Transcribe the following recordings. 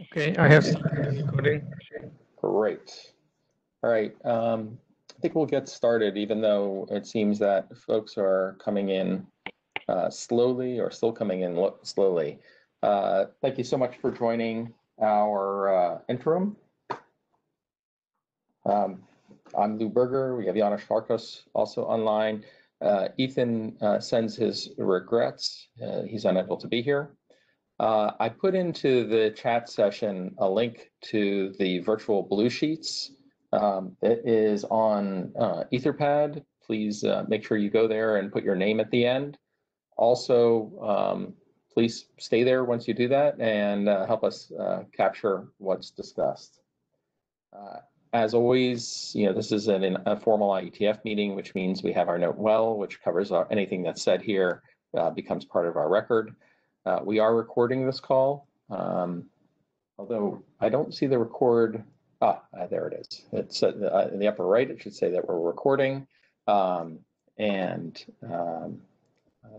Okay, I have started recording. Great. All right. Um, I think we'll get started, even though it seems that folks are coming in uh, slowly or still coming in slowly. Uh, thank you so much for joining our uh, interim. Um, I'm Lou Berger. We have Janos Farkas also online. Uh, Ethan uh, sends his regrets. Uh, he's unable to be here. Uh, I put into the chat session a link to the virtual blue sheets. Um, it is on uh, Etherpad. Please uh, make sure you go there and put your name at the end. Also, um, please stay there once you do that and uh, help us uh, capture what's discussed. Uh, as always, you know, this is an, a formal IETF meeting, which means we have our note well, which covers our, anything that's said here becomes part of our record. Uh, we are recording this call, um, although I don't see the record. Ah, uh, there it is. It's uh, in the upper right. It should say that we're recording. Um, and um,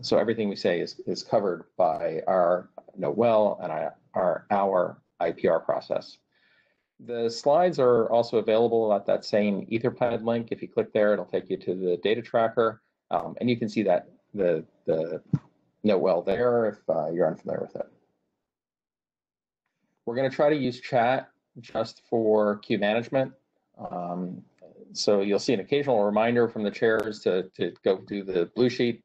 so everything we say is, is covered by our note well and our, our, our IPR process. The slides are also available at that same Etherpad link. If you click there, it'll take you to the data tracker, um, and you can see that the the note well there if uh, you're unfamiliar with it. We're going to try to use chat just for queue management. Um, so you'll see an occasional reminder from the chairs to, to go do the blue sheet.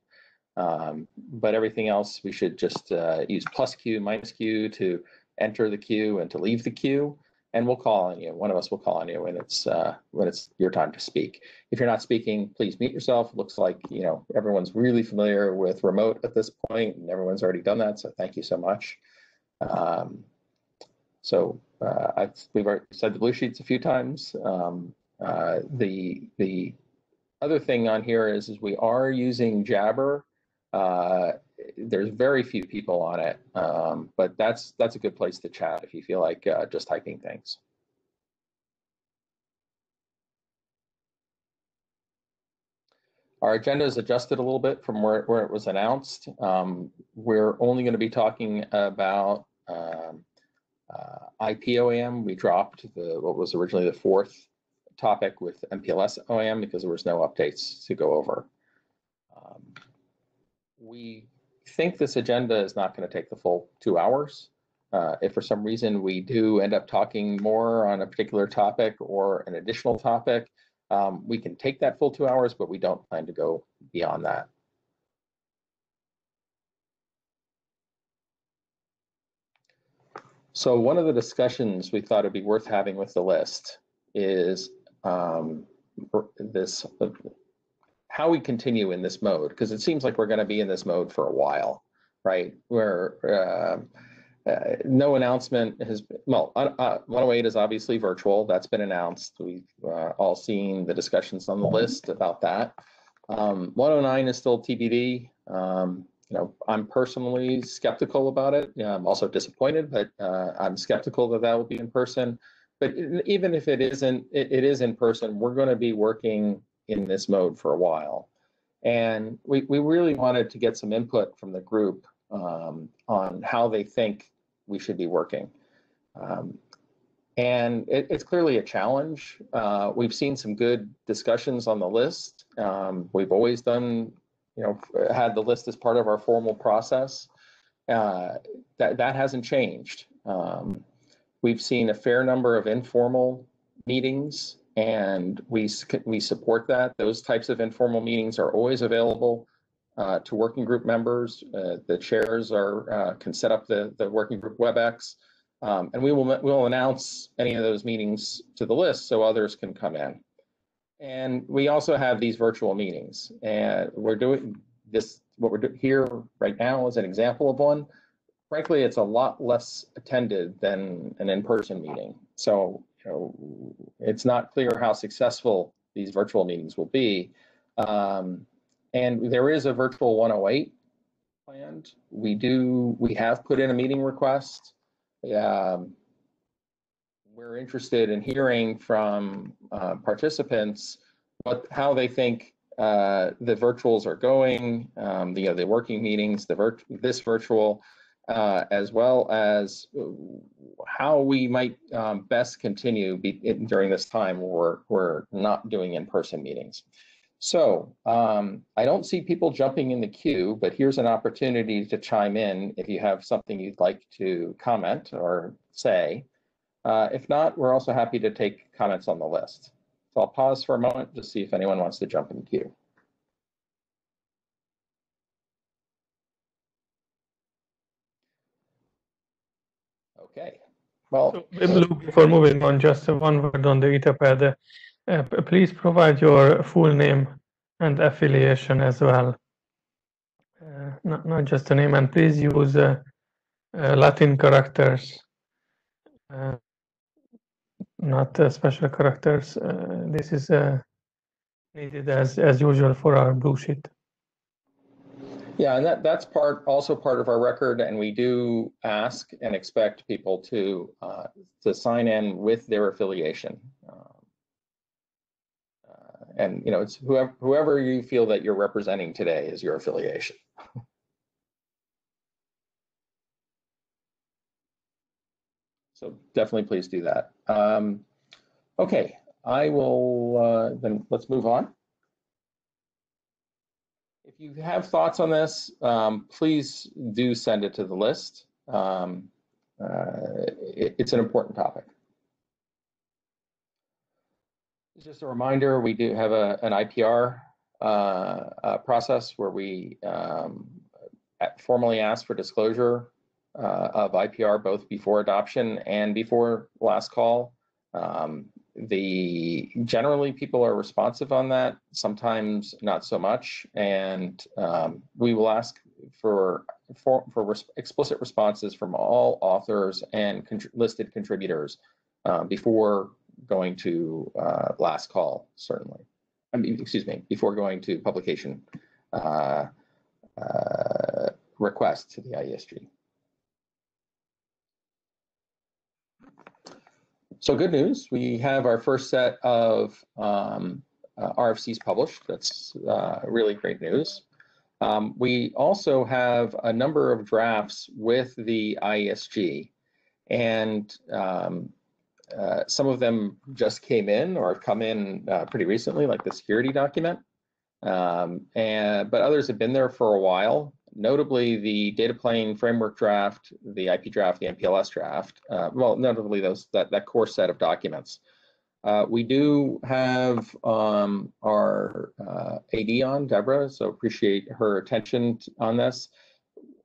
Um, but everything else, we should just uh, use plus queue, minus queue to enter the queue and to leave the queue and we'll call on you. One of us will call on you when it's uh, when it's your time to speak. If you're not speaking, please mute yourself. Looks like you know everyone's really familiar with remote at this point, and everyone's already done that. So thank you so much. Um, so uh, I've we've already said the blue sheets a few times. Um, uh, the the other thing on here is is we are using Jabber. There's very few people on it, um, but that's that's a good place to chat if you feel like uh, just typing things. Our agenda is adjusted a little bit from where, where it was announced. Um, we're only going to be talking about um, uh, IPOAM. We dropped the what was originally the fourth topic with MPLS OAM because there was no updates to go over. Um, we think this agenda is not going to take the full two hours. Uh, if for some reason we do end up talking more on a particular topic or an additional topic, um, we can take that full two hours, but we don't plan to go beyond that. So one of the discussions we thought it'd be worth having with the list is um, this how we continue in this mode, because it seems like we're going to be in this mode for a while, right? Where uh, uh, no announcement has, been, well, uh, 108 is obviously virtual. That's been announced. We've uh, all seen the discussions on the list about that. Um, 109 is still TBD. Um, you know, I'm personally skeptical about it. I'm also disappointed, but uh, I'm skeptical that that will be in person. But even if it isn't, it, it is in person. We're going to be working in this mode for a while. And we, we really wanted to get some input from the group um, on how they think we should be working. Um, and it, it's clearly a challenge. Uh, we've seen some good discussions on the list. Um, we've always done, you know, had the list as part of our formal process. Uh, that, that hasn't changed. Um, we've seen a fair number of informal meetings and we we support that. Those types of informal meetings are always available uh, to working group members. Uh, the chairs are uh, can set up the the working group WebEx, um, and we will we'll announce any of those meetings to the list so others can come in. And we also have these virtual meetings, and we're doing this. What we're doing here right now is an example of one. Frankly, it's a lot less attended than an in-person meeting. So you know, it's not clear how successful these virtual meetings will be. Um, and there is a virtual 108 planned. We do, we have put in a meeting request. Um, we're interested in hearing from uh, participants what how they think uh, the virtuals are going, um, the, you know, the working meetings, the virt this virtual, uh, as well as uh, how we might um, best continue be, in, during this time where we're, not doing in-person meetings. So um, I don't see people jumping in the queue, but here's an opportunity to chime in if you have something you'd like to comment or say. Uh, if not, we're also happy to take comments on the list. So I'll pause for a moment to see if anyone wants to jump in the queue. Okay, well, So, Before moving on, just one word on the Etherpad. Uh, Please provide your full name and affiliation as well. Uh, Not, not just the name, and please use uh, uh, Latin characters, uh, not uh, special characters. This is needed as, as usual for our blue sheet. Yeah, and that, that's part, also part of our record, and we do ask and expect people to, uh, to sign in with their affiliation. Um, uh, And, you know, it's whoever, whoever you feel that you're representing today is your affiliation. So definitely please do that. Um, Okay, I will, uh, then let's move on. You have thoughts on this, um, please do send it to the list. Um, uh, it- it's an important topic. Just a reminder, we do have a, an IPR uh, uh, process where we um, formally ask for disclosure uh, of IPR both before adoption and before last call. Um, the generally people are responsive on that sometimes not so much and um, we will ask for for, for res explicit responses from all authors and con listed contributors uh, before going to uh, last call certainly I mean excuse me before going to publication uh, uh request to the IESG. So good news, we have our first set of um, uh, RFCs published. That's uh, really great news. Um, we also have a number of drafts with the IESG, and um, uh, some of them just came in or have come in uh, pretty recently, like the security document. Um, and but others have been there for a while notably the data plane framework draft, the IP draft, the MPLS draft, uh, well, notably those that, that core set of documents. Uh, we do have um, our uh, AD on, Deborah, so appreciate her attention on this.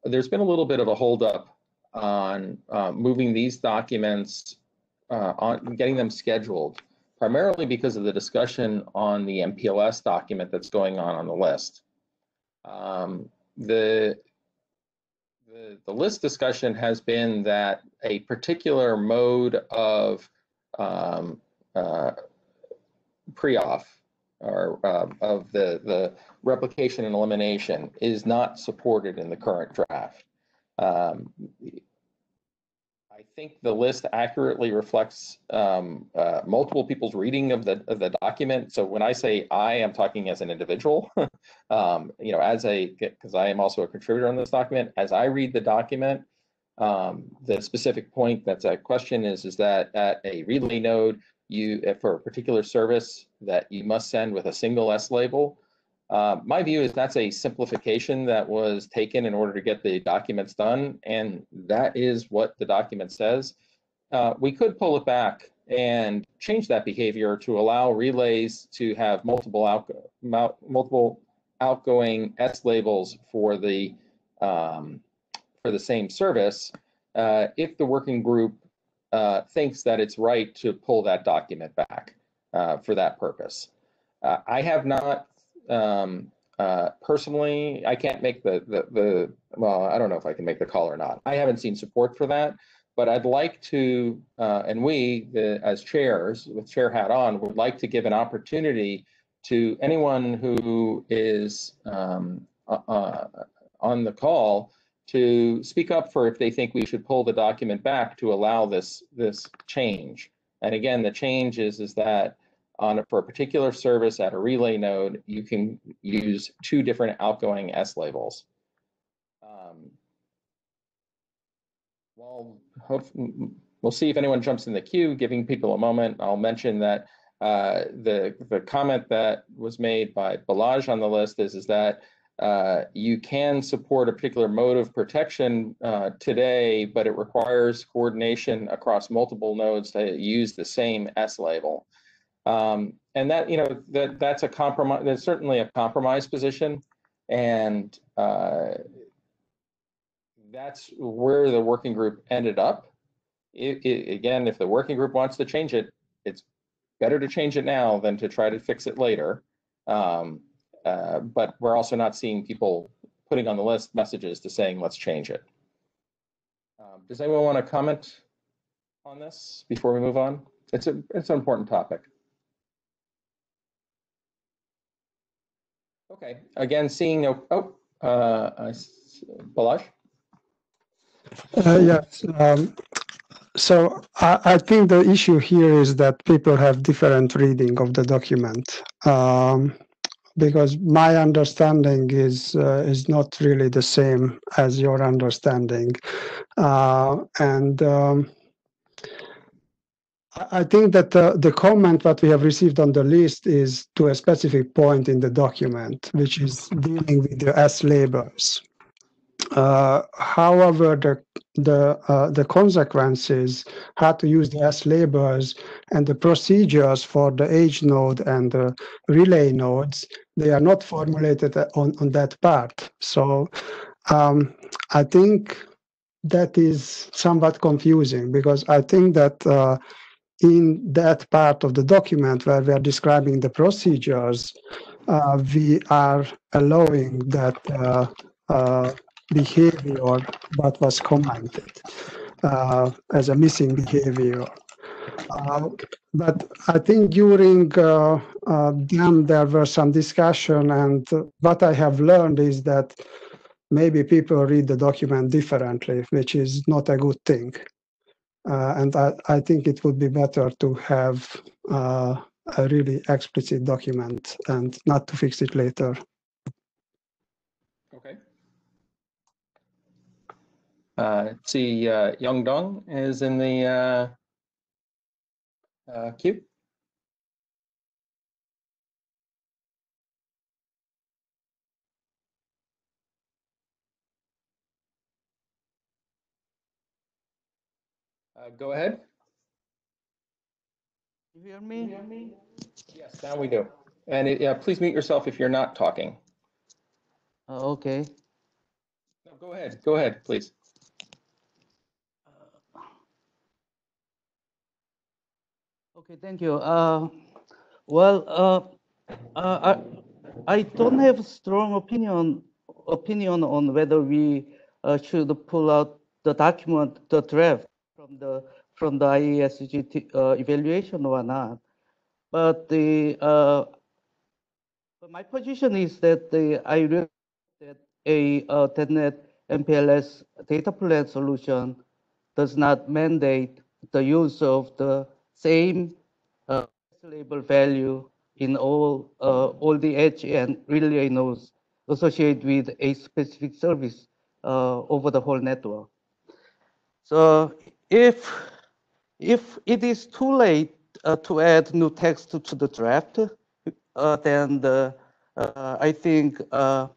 There's been a little bit of a holdup on uh, moving these documents, uh, on getting them scheduled, primarily because of the discussion on the MPLS document that's going on on the list. Um, the, the, the list discussion has been that a particular mode of um, uh, PREOF or uh, of the, the replication and elimination is not supported in the current draft. Um, I think the list accurately reflects um, uh, multiple people's reading of the of the document. So when I say I, I'm talking as an individual. um, you know, as a because I am also a contributor on this document. As I read the document, um, the specific point that's a question is is that at a relay node, you for a particular service that you must send with a single S label. Uh, my view is that's a simplification that was taken in order to get the documents done, and that is what the document says. Uh, we could pull it back and change that behavior to allow relays to have multiple multiple outgoing S labels for the um, for the same service uh, if the working group uh, thinks that it's right to pull that document back uh, for that purpose. I have not um, uh, personally, I can't make the, the, the, well, I don't know if I can make the call or not. I haven't seen support for that, but I'd like to, uh, and we, the, as chairs, with chair hat on, would like to give an opportunity to anyone who is um, uh, uh on the call to speak up for if they think we should pull the document back to allow this this change. And again, the change is, is that on a, for a particular service at a relay node, you can use two different outgoing S labels. Um, Well, hope, we'll see if anyone jumps in the queue, giving people a moment. I'll mention that uh, the the comment that was made by Balazs on the list is is that uh, you can support a particular mode of protection uh, today, but it requires coordination across multiple nodes to use the same S label. Um, and that you know that that's a compromise. That's certainly a compromise position, and uh, that's where the working group ended up. It, it, again, if the working group wants to change it, it's better to change it now than to try to fix it later. Um, uh, but we're also not seeing people putting on the list messages to saying, let's change it. Um, does anyone want to comment on this before we move on? It's a it's an important topic. Okay, again, seeing no, oh, uh, Balazs? Uh, yes. Um, so I, I, think the issue here is that people have different reading of the document. Um, because my understanding is uh, is not really the same as your understanding, uh, and um, I think that the, the comment that we have received on the list is to a specific point in the document, which is dealing with the S labels. Uh, however, the the uh, the consequences, how to use the S labels, and the procedures for the H node and the relay nodes, they are not formulated on on that part. So, um, I think that is somewhat confusing because I think that uh, in that part of the document where we are describing the procedures, uh, we are allowing that uh, uh, behavior that was commented uh, as a missing behavior. Uh, but I think during uh, them there were some discussion, and what I have learned is that maybe people read the document differently, which is not a good thing. Uh, and I, I, think it would be better to have uh, a really explicit document and not to fix it later. Okay. Uh, see, uh, Young Dong is in the uh, uh, queue. Uh, go ahead. You hear me? You hear me? Yes, now we do. And it, yeah, please mute yourself if you're not talking. Uh, okay. No, go ahead. Go ahead, please. Okay, thank you. Uh, well, uh, uh, I I don't have a strong opinion opinion on whether we uh, should pull out the document, the draft from the from the IESG uh, evaluation or not. But the uh, but my position is that the I read that a uh, MPLS data plane solution does not mandate the use of the same uh, label value in all uh, all the edge and relay nodes associated with a specific service uh, over the whole network. So if if it is too late uh, to add new text to the draft, uh, then the, uh, I think uh,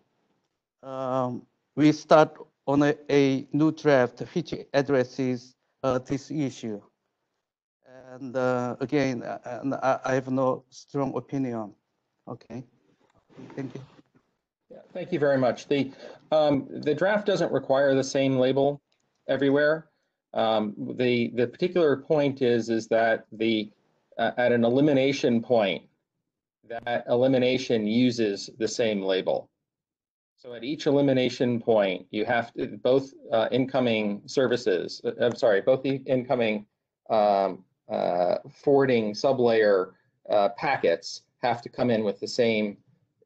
um, we start on a, a, new draft which addresses uh, this issue. And uh, again, I, I, have no strong opinion. Okay, thank you. Yeah, thank you very much. The um, the draft doesn't require the same label everywhere. Um, the the particular point is is that the uh, at an elimination point, that elimination uses the same label. So at each elimination point, you have to both uh, incoming services. Uh, I'm sorry, both the incoming um, uh, forwarding sublayer uh, packets have to come in with the same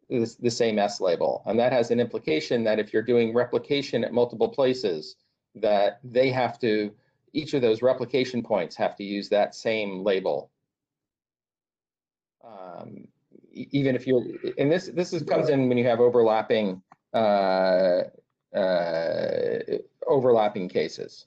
the, the same S label, and that has an implication that if you're doing replication at multiple places, that they have to, each of those replication points have to use that same label. Um, even if you're, and this this is, comes in when you have overlapping uh, uh, overlapping cases.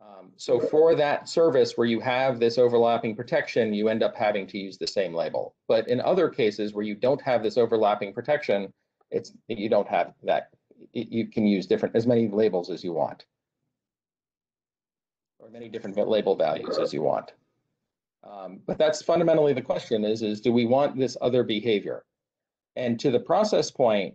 Um, so for that service where you have this overlapping protection, you end up having to use the same label. But in other cases where you don't have this overlapping protection, it's you don't have that. You can use different as many labels as you want, or many different label values as you want. Um, but that's fundamentally the question: is is do we want this other behavior? And to the process point,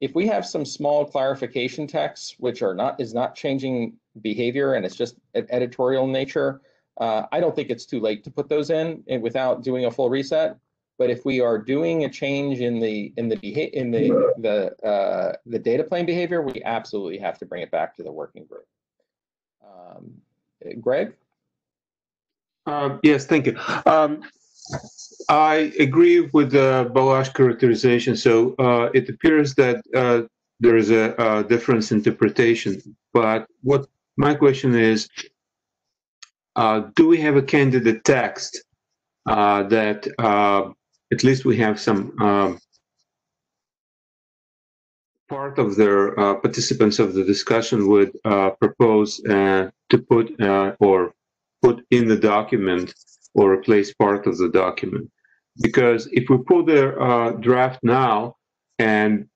if we have some small clarification texts which are not is not changing behavior and it's just an editorial nature, uh, I don't think it's too late to put those in and without doing a full reset. But if we are doing a change in the in the in the the uh, the data plane behavior, we absolutely have to bring it back to the working group. Um, Greg. Uh, yes, thank you. Um, I agree with the Balazs characterization. So uh, it appears that uh, there is a, a, difference interpretation. But what my question is, uh, do we have a candidate text uh, that uh, at least we have some um, part of the uh, participants of the discussion would propose to put or put in the document or replace part of the document. Because if we pull the uh, draft now and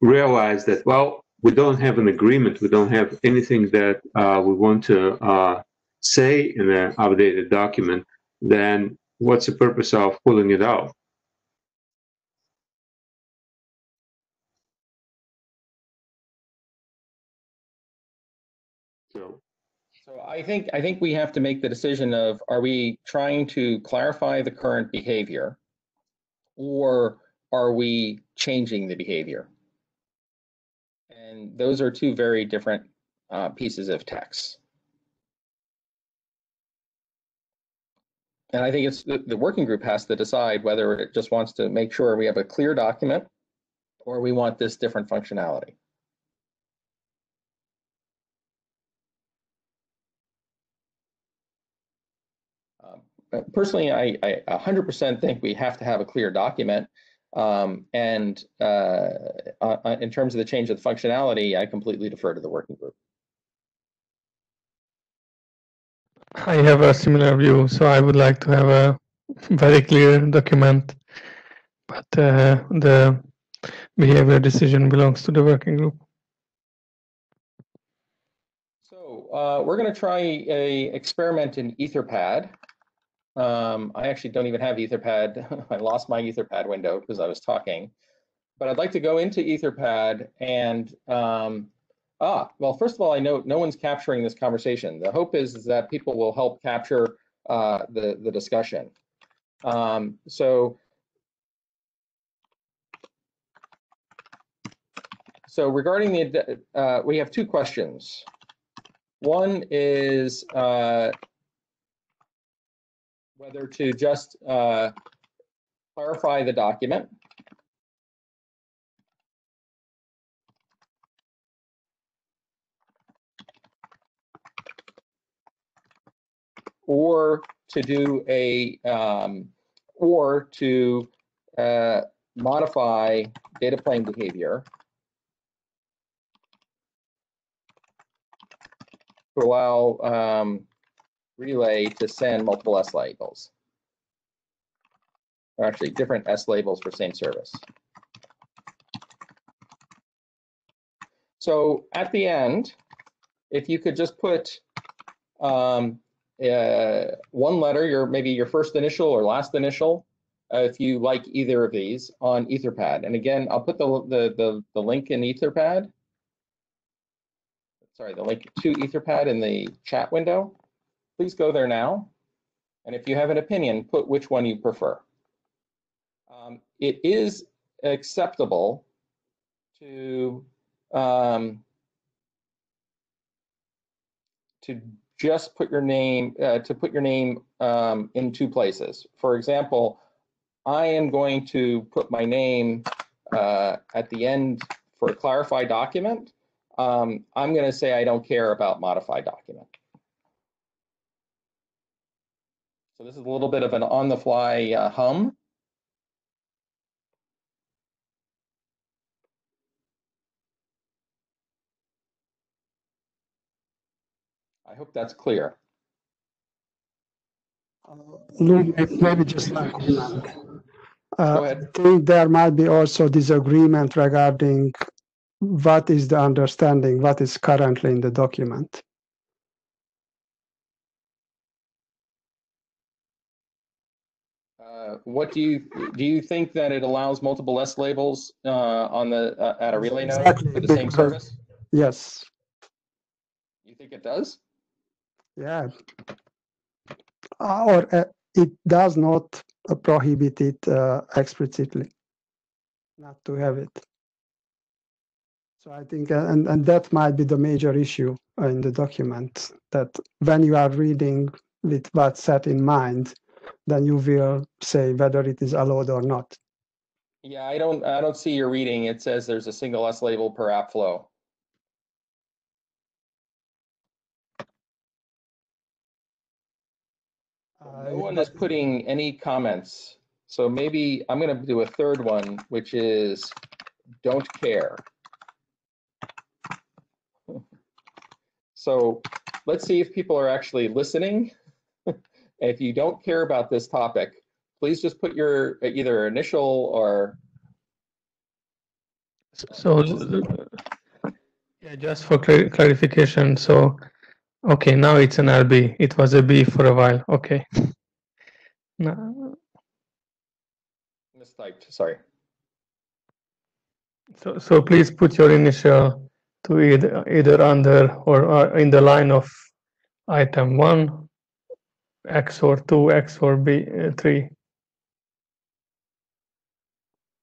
realize that, well, we don't have an agreement, we don't have anything that uh, we want to uh, say in an updated document, then what's the purpose of pulling it out? I think I think we have to make the decision of are we trying to clarify the current behavior or are we changing the behavior? And those are two very different uh, pieces of text. And I think it's the, the working group has to decide whether it just wants to make sure we have a clear document or we want this different functionality. Uh, personally, I, I 100% think we have to have a clear document. Um, and uh, uh, in terms of the change of the functionality, I completely defer to the working group. I have a similar view, so I would like to have a very clear document, but uh, the behavior decision belongs to the working group. So uh, we're going to try a experiment in Etherpad. Um, I actually don't even have Etherpad. I lost my Etherpad window because I was talking. But I'd like to go into Etherpad and, um, ah, well, first of all, I know no one's capturing this conversation. The hope is, is that people will help capture uh, the, the discussion. Um, so, so regarding the, uh, we have two questions. One is, uh, whether to just uh, clarify the document. Or to do a, um, or to uh, modify data plane behavior to allow um, relay to send multiple S labels. Or actually different S labels for same service. So at the end, if you could just put um, uh, one letter, your maybe your first initial or last initial, uh, if you like either of these on Etherpad. And again, I'll put the, the, the, the link in Etherpad. Sorry, the link to Etherpad in the chat window please go there now. And if you have an opinion, put which one you prefer. Um, it is acceptable to um, to just put your name uh, to put your name um, in two places. For example, I am going to put my name uh, at the end for a clarify document. Um, I'm going to say I don't care about modify document. So this is a little bit of an on-the-fly uh, hum. I hope that's clear. Uh, maybe just one comment. Uh. I think there might be also disagreement regarding what is the understanding, what is currently in the document. What do you, do you think that it allows multiple S labels uh, on the, uh, at a relay node Exactly, for the same service? Yes, You think it does? yeah. Or uh, it does not uh, prohibit it uh, explicitly, not to have it. So I think, uh, and, and that might be the major issue in the document, that when you are reading with what's set in mind, then you will say whether it is allowed or not. Yeah, I don't, I don't see your reading. It says there's a single S label per app flow. No one is putting any comments. So maybe I'm gonna do a third one, which is don't care. So let's see if people are actually listening. If you don't care about this topic, please just put your either initial or, So, yeah, just for clar- clarification, so, okay, now it's an LB. It was a B for a while, okay. No, mistyped, sorry. So, so please put your initial to either, either under or in the line of item one, X or two, X or B, uh, three.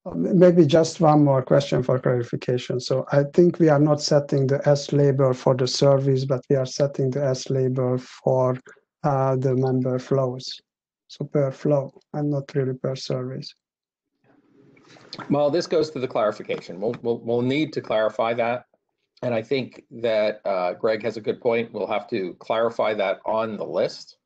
Uh, Maybe just one more question for clarification. So I think we are not setting the S label for the service, but we are setting the S label for uh, the member flows. So per flow and not really per service. Well, this goes to the clarification. We'll, we'll, we'll need to clarify that. And I think that uh, Greg has a good point. We'll have to clarify that on the list.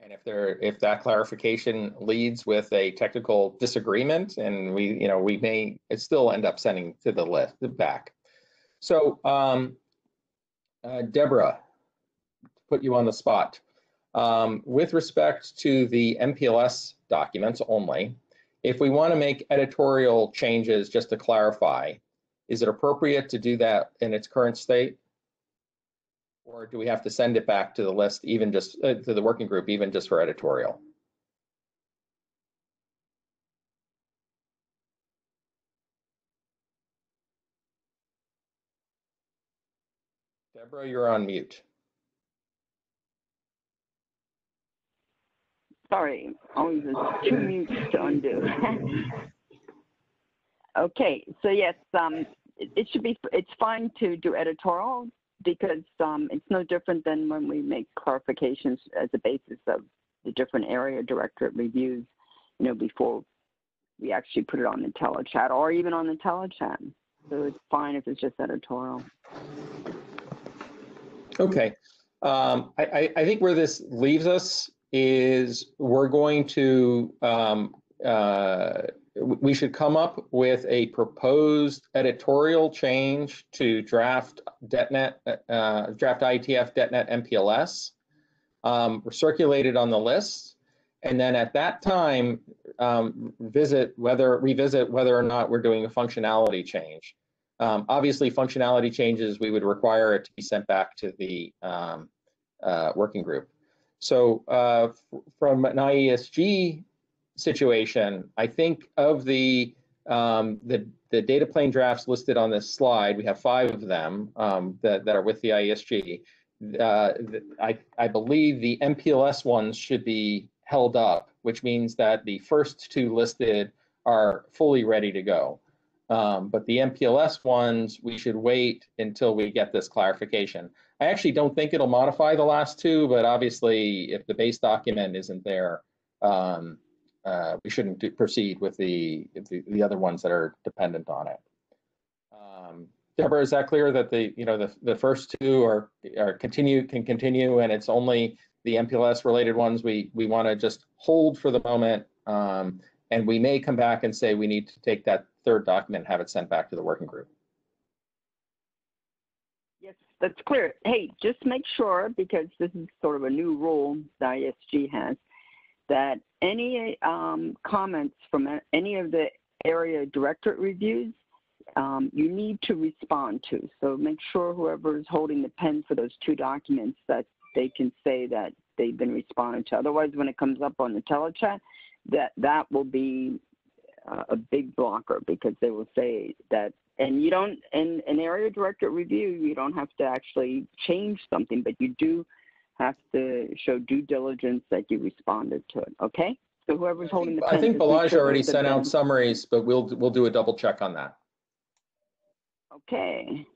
And if there, if that clarification leads with a technical disagreement and we, you know, we may it still end up sending to the list, back. So um, uh, Deborah, to put you on the spot. Um, with respect to the MPLS documents only, if we want to make editorial changes, just to clarify, is it appropriate to do that in its current state? Or do we have to send it back to the list, even just, uh, to the working group, even just for editorial? Deborah, you're on mute. Sorry, always two mutes to undo. okay, so yes, um, it, it should be, it's fine to do editorial because um, it's no different than when we make clarifications as a basis of the different area directorate reviews, you know, before we actually put it on the telechat or even on the telechat. So it's fine if it's just editorial. Okay, um, I, I, think where this leaves us is we're going to, um, uh, we should come up with a proposed editorial change to draft DetNet, uh, draft IETF DetNet MPLS. Um, circulate on the list. And then at that time, um, visit whether, revisit whether or not we're doing a functionality change. Um, obviously, functionality changes, we would require it to be sent back to the um, uh, working group. So uh, from an IESG situation, I think of the, um, the, the data plane drafts listed on this slide, we have five of them um, that, that are with the IESG. Uh, I, I believe the MPLS ones should be held up, which means that the first two listed are fully ready to go. Um, but the MPLS ones, we should wait until we get this clarification. I actually don't think it'll modify the last two, but obviously if the base document isn't there, um, uh, we shouldn't do- proceed with the, the, the other ones that are dependent on it. Um, Deborah, is that clear that the, you know, the, the first two are, are continue, can continue and it's only the MPLS related ones we, we want to just hold for the moment? Um, and we may come back and say we need to take that third document and have it sent back to the working group. Yes, that's clear. Hey, just make sure, because this is sort of a new rule the IESG has, that any um, comments from any of the area directorate reviews, um, you need to respond to. So make sure whoever is holding the pen for those two documents that they can say that they've been responded to. Otherwise, when it comes up on the telechat, that that will be uh, a big blocker because they will say that and you don't in an area director review you don't have to actually change something but you do have to show due diligence that you responded to it okay so whoever's holding the I pen think just make Balazs sure already those have sent out summaries, but we'll, we'll do a double check on that. okay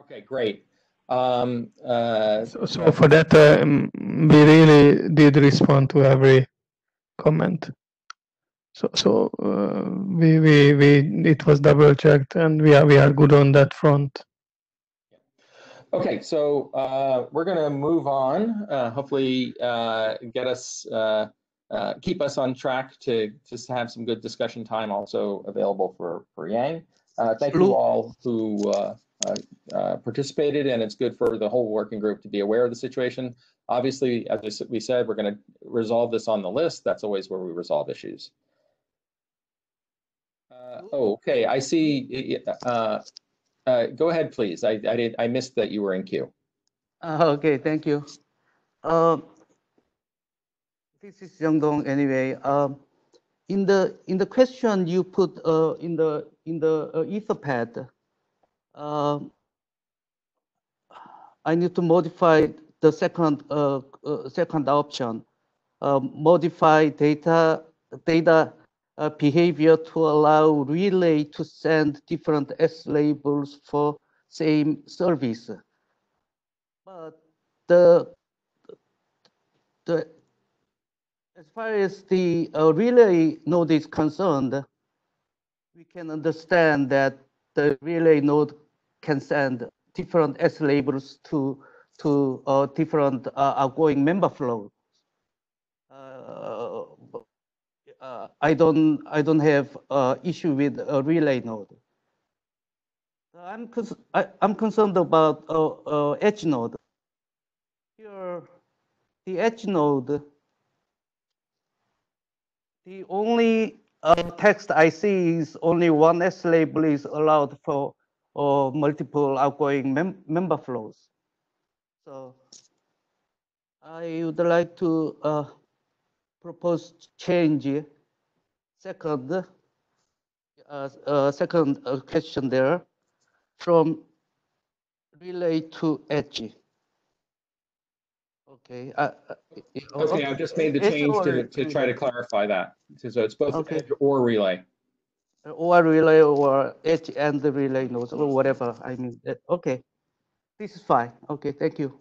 Okay, great. Um, uh, So, so for that, um, we really did respond to every comment. So, so uh, we, we, we, it was double checked and we are, we are good on that front. Okay, so uh, we're going to move on. Uh, hopefully, uh, get us, uh, uh, keep us on track to just have some good discussion time also available for for Yang. Uh, thank you all who uh, uh, uh, participated, and it's good for the whole working group to be aware of the situation. Obviously, as we said, we're going to resolve this on the list. That's always where we resolve issues. Uh, oh, okay, I see. Uh, uh, go ahead, please. I, I did, I missed that you were in queue. Uh, okay, thank you. Um, this is Young Dong anyway. Um, in the in the question you put uh, in the in the uh, Etherpad, um, I need to modify the second uh, uh, second option, uh, modify data data uh, behavior to allow relay to send different S labels for same service. But the the as far as the uh, relay node is concerned, we can understand that the relay node can send different S labels to to uh, different uh, outgoing member flows. Uh, uh, I don't I don't have uh, issue with a relay node. I'm I, I'm concerned about uh, uh, edge node. Here, the edge node, the only uh, text I see is only one S label is allowed for uh, multiple outgoing mem- member flows. So I would like to uh, propose change. Second, uh, uh, second uh, question there, from relay to edge. Okay. uh, Okay, I've just made the change to, to try to clarify that. So it's both Okay. edge or relay. Or relay or edge and the relay nodes or whatever. I mean, okay. This is fine. Okay, thank you.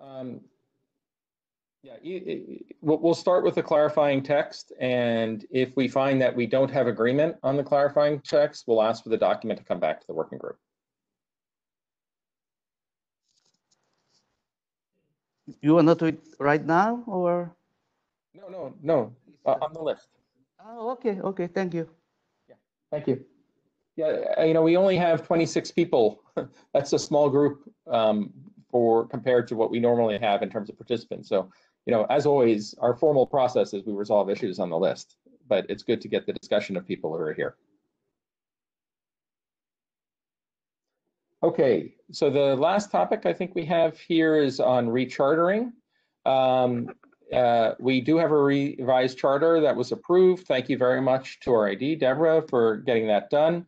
Um, Yeah, you- you- we'll, we'll start with the clarifying text, and if we find that we don't have agreement on the clarifying text, we'll ask for the document to come back to the working group. You want to do it right now or? No, no, no, uh, on the list. Oh, okay, okay, thank you. Yeah, Thank you. Yeah, uh, you know, we only have 26 people. That's a small group um, for, compared to what we normally have in terms of participants. So, you know, as always, our formal process is we resolve issues on the list, but it's good to get the discussion of people who are here. Okay, so the last topic I think we have here is on rechartering. Um, uh, we do have a revised charter that was approved. Thank you very much to our AD, Deborah, for getting that done.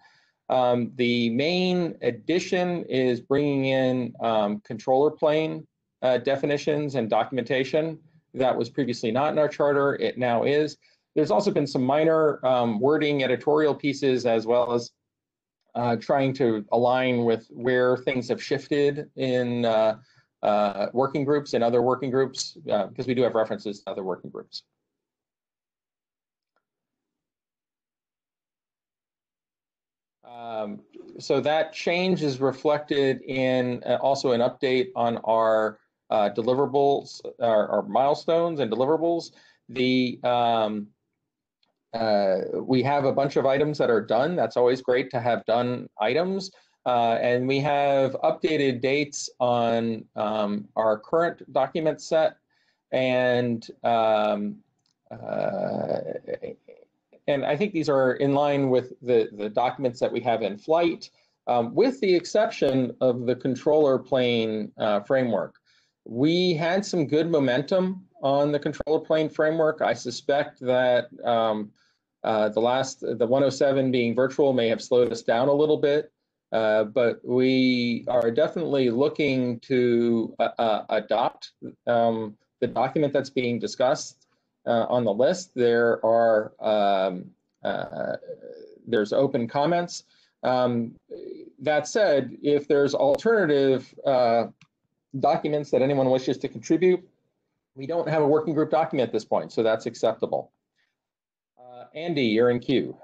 Um, the main addition is bringing in um, controller plane uh, definitions and documentation. That was previously not in our charter. It now is. There's also been some minor um, wording editorial pieces as well as uh, trying to align with where things have shifted in uh, uh, working groups and other working groups, uh, because we do have references to other working groups. Um, so that change is reflected in uh, also an update on our uh, deliverables, our, our milestones and deliverables. The um, uh, we have a bunch of items that are done. That's always great to have done items. Uh, and we have updated dates on um, our current document set and um, uh, and I think these are in line with the, the documents that we have in flight, um, with the exception of the controller plane uh, framework. We had some good momentum on the controller plane framework. I suspect that um, uh, the last, the 107 being virtual may have slowed us down a little bit. Uh, but we are definitely looking to uh, uh adopt um, the document that's being discussed uh, on the list. There are um, uh, there's open comments. Um, that said, if there's alternative documents that anyone wishes to contribute, we don't have a working group document at this point, so that's acceptable. Andy, you're in queue.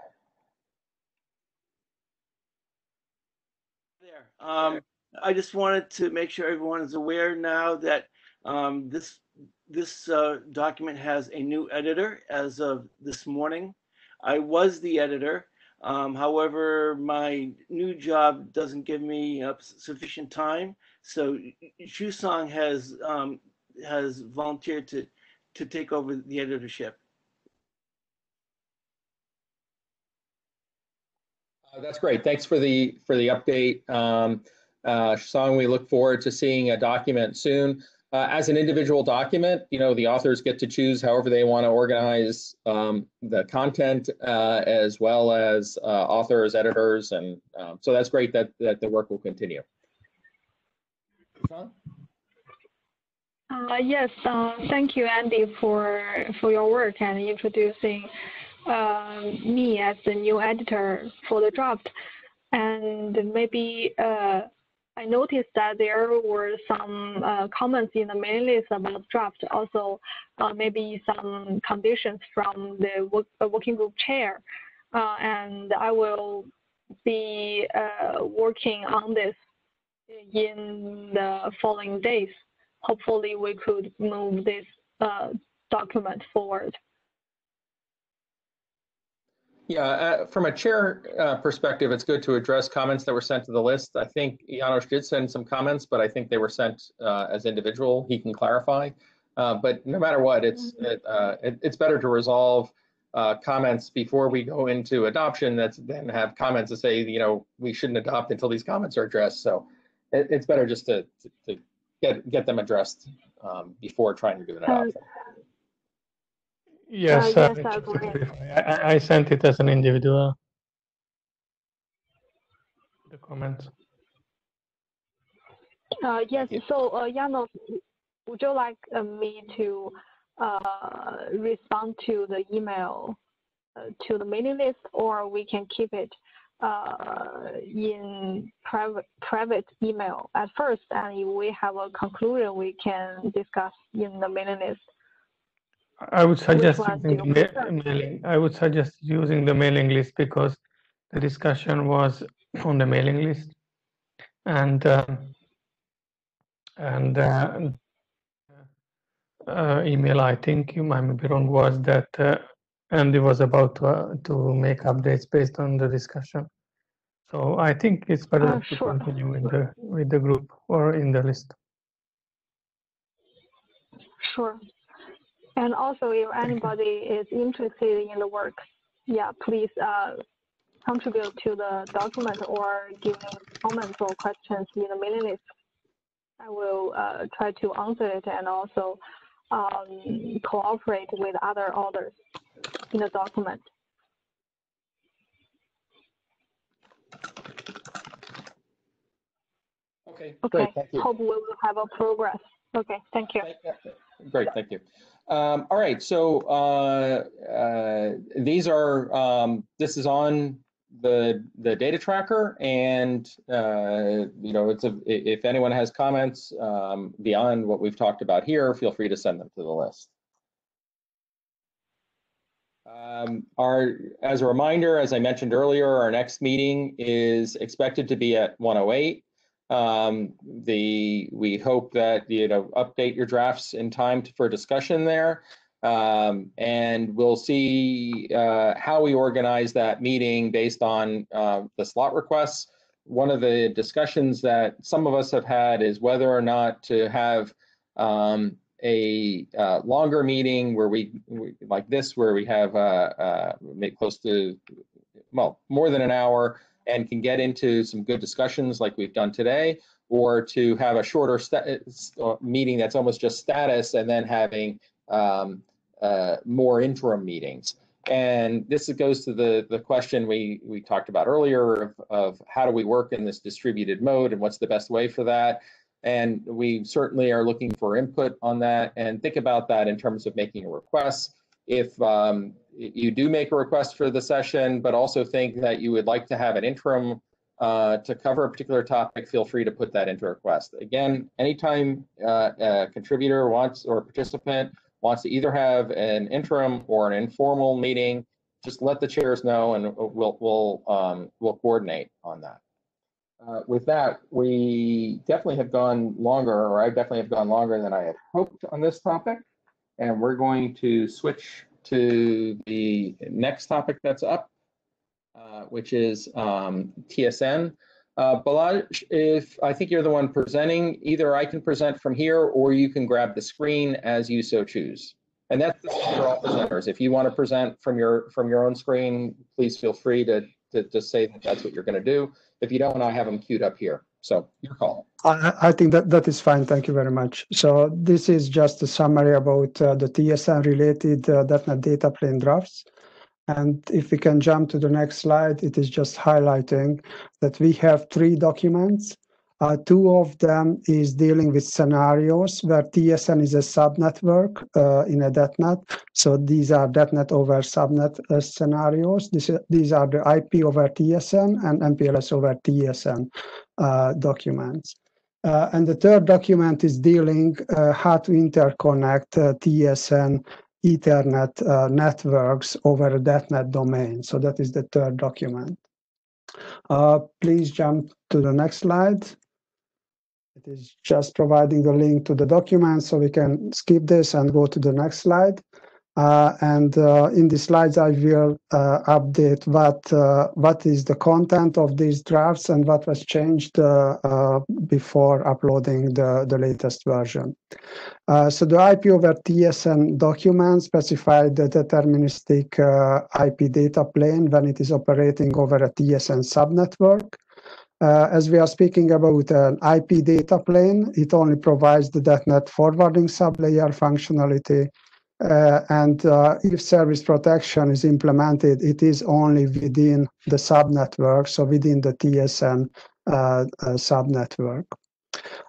Um, I just wanted to make sure everyone is aware now that um, this this uh, document has a new editor as of this morning. I was the editor. Um, however, my new job doesn't give me uh, sufficient time. So Xuesong has um, has volunteered to to take over the editorship. Uh, that's great. Thanks for the for the update. Um, uh, Song, we look forward to seeing a document soon. Uh, as an individual document, you know, the authors get to choose however they want to organize um, the content uh, as well as uh, authors, editors, and um, so that's great that, that the work will continue. Uh, yes, uh, thank you, Andy, for for your work and introducing um, me as the new editor for the draft. And maybe uh, I noticed that there were some uh, comments in the mailing list about draft, also uh, maybe some conditions from the work, uh, working group chair. Uh, and I will be uh, working on this in the following days. Hopefully we could move this document forward. Yeah, uh, from a chair uh, perspective, it's good to address comments that were sent to the list. I think Janos did send some comments, but I think they were sent uh, as individual. He can clarify. Uh, but no matter what, it's mm-hmm. it, uh, it, it's better to resolve uh, comments before we go into adoption that's then have comments to say, you know, we shouldn't adopt until these comments are addressed. So it, it's better just to, to, to, get get them addressed um, before trying to do an adoption. Yes, Uh, uh, yes, I just to agree. clarify, I, I- I sent it as an individual. The comment. Uh, yes, so, uh, Janos, would you like uh, me to, uh, respond to the email, uh, to the mailing list, or we can keep it, in private, private email at first, and if we have a conclusion, we can discuss in the mailing list? I would suggest using the ma- mailing. I would suggest using the mailing list because the discussion was on the mailing list, and um, and uh, uh, email. I think you might be wrong. Was that uh, Andy was about to uh, to make updates based on the discussion. So I think it's better Uh, to sure. continue with the with the group or in the list. Sure. And also, if anybody is interested in the work, yeah, please uh, contribute to the document or give comments or questions in the mailing list. I will uh, try to answer it and also um, cooperate with other authors in the document. Okay, Okay, great, thank you. hope we will have a progress. Okay, thank you. Great, thank you. Um, all right, so uh, uh, these are, um, this is on the the data tracker and uh, you know it's a, if anyone has comments um, beyond what we've talked about here feel free to send them to the list um, our as a reminder as i mentioned earlier our next meeting is expected to be at 108 um, the we hope that you know update your drafts in time to, for discussion there um, and we'll see uh, how we organize that meeting based on uh, the slot requests. one of the discussions that some of us have had is whether or not to have um, a uh, longer meeting where we, we like this, where we have uh, uh, close to well more than an hour and can get into some good discussions like we've done today, or to have a shorter uh, meeting that's almost just status and then having um, uh, more interim meetings. And this goes to the, the question we, we talked about earlier of, of how do we work in this distributed mode and what's the best way for that. And we certainly are looking for input on that and think about that in terms of making a request. If um, you do make a request for the session, but also think that you would like to have an interim uh, to cover a particular topic, feel free to put that into a request. Again, anytime uh, a contributor wants or participant wants to either have an interim or an informal meeting, just let the chairs know and we'll we'll um, we'll coordinate on that. Uh, with that, we definitely have gone longer, or I definitely have gone longer than I had hoped on this topic. And we're going to switch to the next topic that's up, uh, which is um, TSN. Uh, Balazs, if I think you're the one presenting, either I can present from here or you can grab the screen as you so choose. And that's for all presenters. If you want to present from your from your own screen, please feel free to, to, to say that that's what you're going to do. If you don't, I have them queued up here. So your call. I, I think that that is fine. Thank you very much. So this is just a summary about uh, the TSN related uh, DetNet data plane drafts. And if we can jump to the next slide, it is just highlighting that we have three documents. Uh, two of them is dealing with scenarios where TSN is a subnetwork uh, in a DetNet. So these are DetNet over subnet uh, scenarios. This, these are the IP over TSN and MPLS over TSN documents. Uh, and the third document is dealing uh, how to interconnect TSN Ethernet uh, networks over a DetNet domain. So that is the third document. Uh, please jump to the next slide. It is just providing the link to the document, so we can skip this and go to the next slide. Uh, and uh, in the slides, I will uh, update what what is the content of these drafts and what was changed before uploading the, the latest version. so the IP over TSN document specifies the deterministic IP data plane when it is operating over a TSN subnetwork. Uh, as we are speaking about an IP data plane, it only provides the DetNet forwarding sublayer functionality if service protection is implemented, it is only within the subnetwork, so within the TSN uh, uh, subnetwork.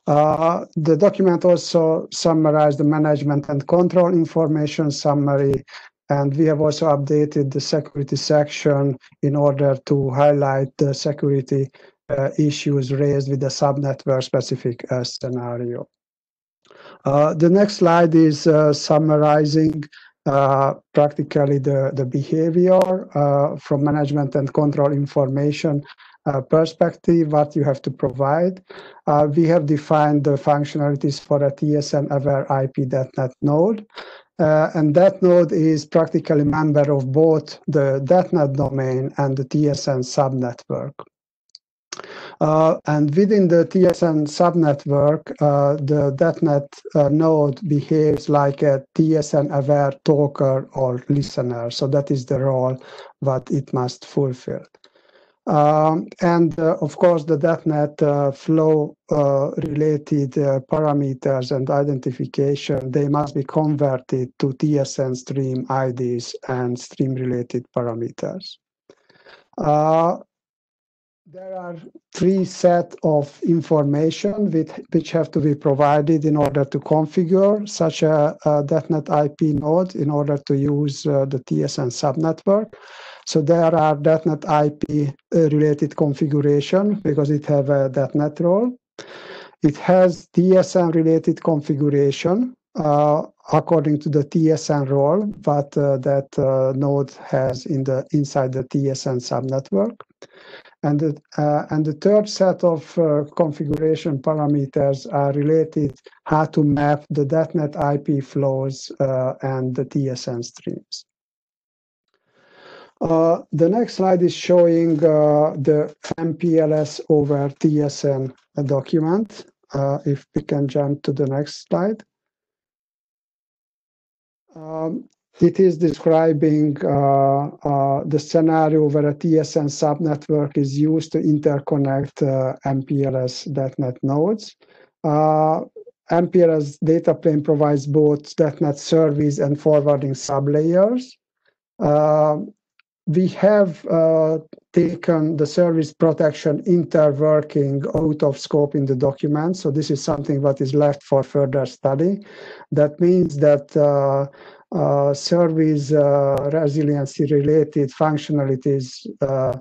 Uh, the document also summarized the management and control information summary, and we have also updated the security section in order to highlight the security uh, issues raised with the subnetwork specific scenario. Uh, the next slide is uh, summarizing uh, practically the, the behavior uh, from management and control information uh, perspective, what you have to provide. Uh, we have defined the functionalities for a TSN aware IP DetNet node. and that node is practically member of both the DetNet domain and the TSN subnetwork. Uh, and within the TSN subnetwork, uh, the DetNet uh, node behaves like a TSN aware talker or listener. So that is the role that it must fulfill. Um, and uh, of course, the DetNet uh, flow uh, related parameters and identification, they must be converted to TSN stream IDs and stream related parameters. There are three set of information with, which have to be provided in order to configure such a, a DetNet IP node in order to use uh, the TSN subnetwork. So there are DetNet IP uh, related configuration because it have a DetNet role. It has TSN related configuration uh, according to the TSN role, but uh, that uh, node has in the inside the TSN subnetwork. And the, uh, and the third set of uh, configuration parameters are related how to map the DetNet IP flows uh, and the TSN streams. Uh, the next slide is showing uh, the MPLS over TSN document. Uh, if we can jump to the next slide. Um, it is describing uh, uh, the scenario where a TSN subnetwork is used to interconnect uh, MPLS DetNet nodes. MPLS data plane provides both DetNet service and forwarding sublayers. Uh, we have uh, taken the service protection interworking out of scope in the document. So this is something that is left for further study. That means that uh, uh, service uh, resiliency related functionalities uh,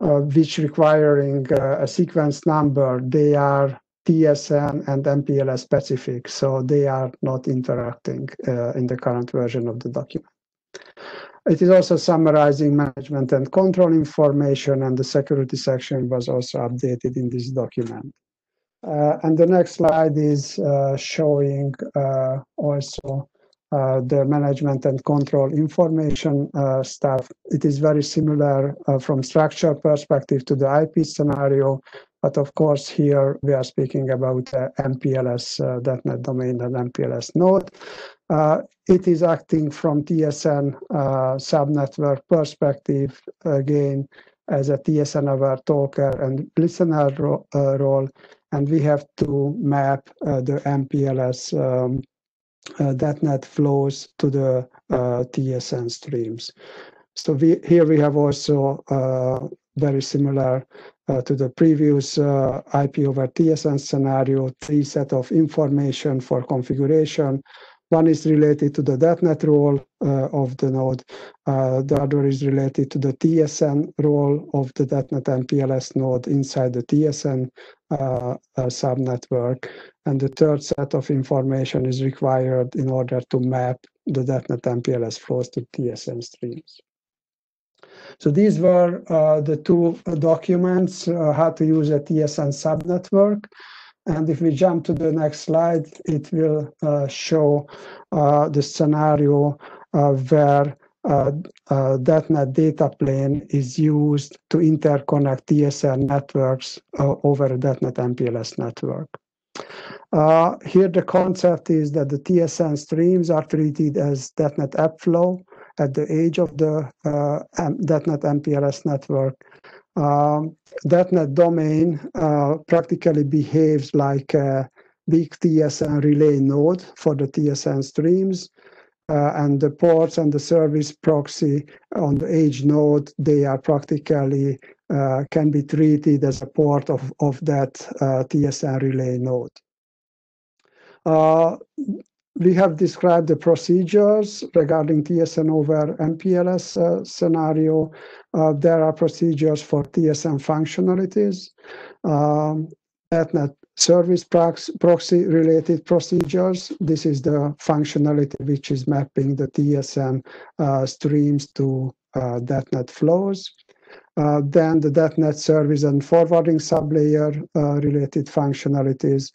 uh, which requiring a sequence number, they are TSN and MPLS specific, so they are not interacting in the current version of the document. It is also summarizing management and control information, and the security section was also updated in this document. Uh, and the next slide is uh, showing uh, also uh, the management and control information uh, stuff. It is very similar uh, from structure perspective to the IP scenario, but of course here we are speaking about MPLS DetNet domain and MPLS node. it is acting from TSN subnetwork perspective again as a TSN aware talker and listener ro uh, role, and we have to map uh, the MPLS uh, DetNet flows to the uh, TSN streams. So we, here we have also uh, very similar uh, to the previous uh, IP over TSN scenario, three set of information for configuration, one is related to the DetNet role uh, of the node. Uh, the other is related to the TSN role of the DetNet MPLS node inside the TSN uh, uh, subnetwork. And the third set of information is required in order to map the DetNet MPLS flows to TSN streams. So these were uh, the two documents, uh, how to use a TSN subnetwork. And if we jump to the next slide, it will uh, show uh, the scenario uh, where uh, uh, DetNet data plane is used to interconnect TSN networks uh, over a DetNet MPLS network. here the concept is that the TSN streams are treated as DetNet app flow at the edge of the DetNet MPLS network um, DetNet domain uh, practically behaves like a big TSN relay node for the TSN streams. Uh, and the ports and the service proxy on the edge node, they are practically uh, can be treated as a port of, of that uh, TSN relay node. Uh, we have described the procedures regarding TSN over MPLS uh, scenario. Uh, there are procedures for TSN functionalities, um, service proxy related procedures. This is the functionality which is mapping the TSN uh, streams to uh, DetNet flows. Uh, then the DetNet service and forwarding sublayer uh, related functionalities.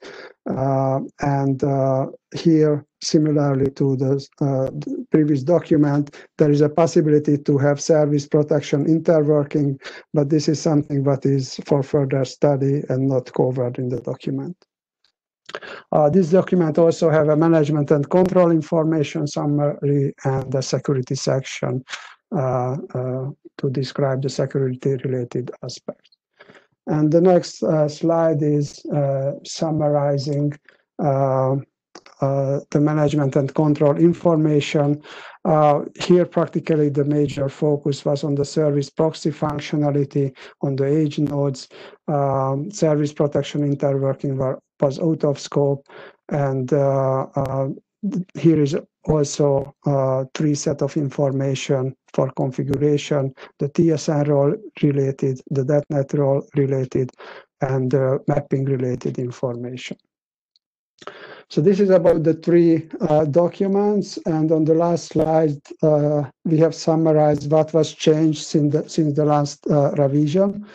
Uh, and uh, here, similarly to the, uh, the, previous document, there is a possibility to have service protection interworking, but this is something that is for further study and not covered in the document. Uh, this document also have a management and control information summary and a security section uh, uh, to describe the security related aspects. And the next uh, slide is summarizing uh, the management and control information. Uh, here, practically, the major focus was on the service proxy functionality on the edge nodes. Um, service protection interworking were, was out of scope, and uh, here is also uh, three set of information for configuration, the TSN role related, the DetNet role related, and the mapping related information. So this is about the three uh, documents. And on the last slide, uh, we have summarized what was changed since the, since the last uh, revision.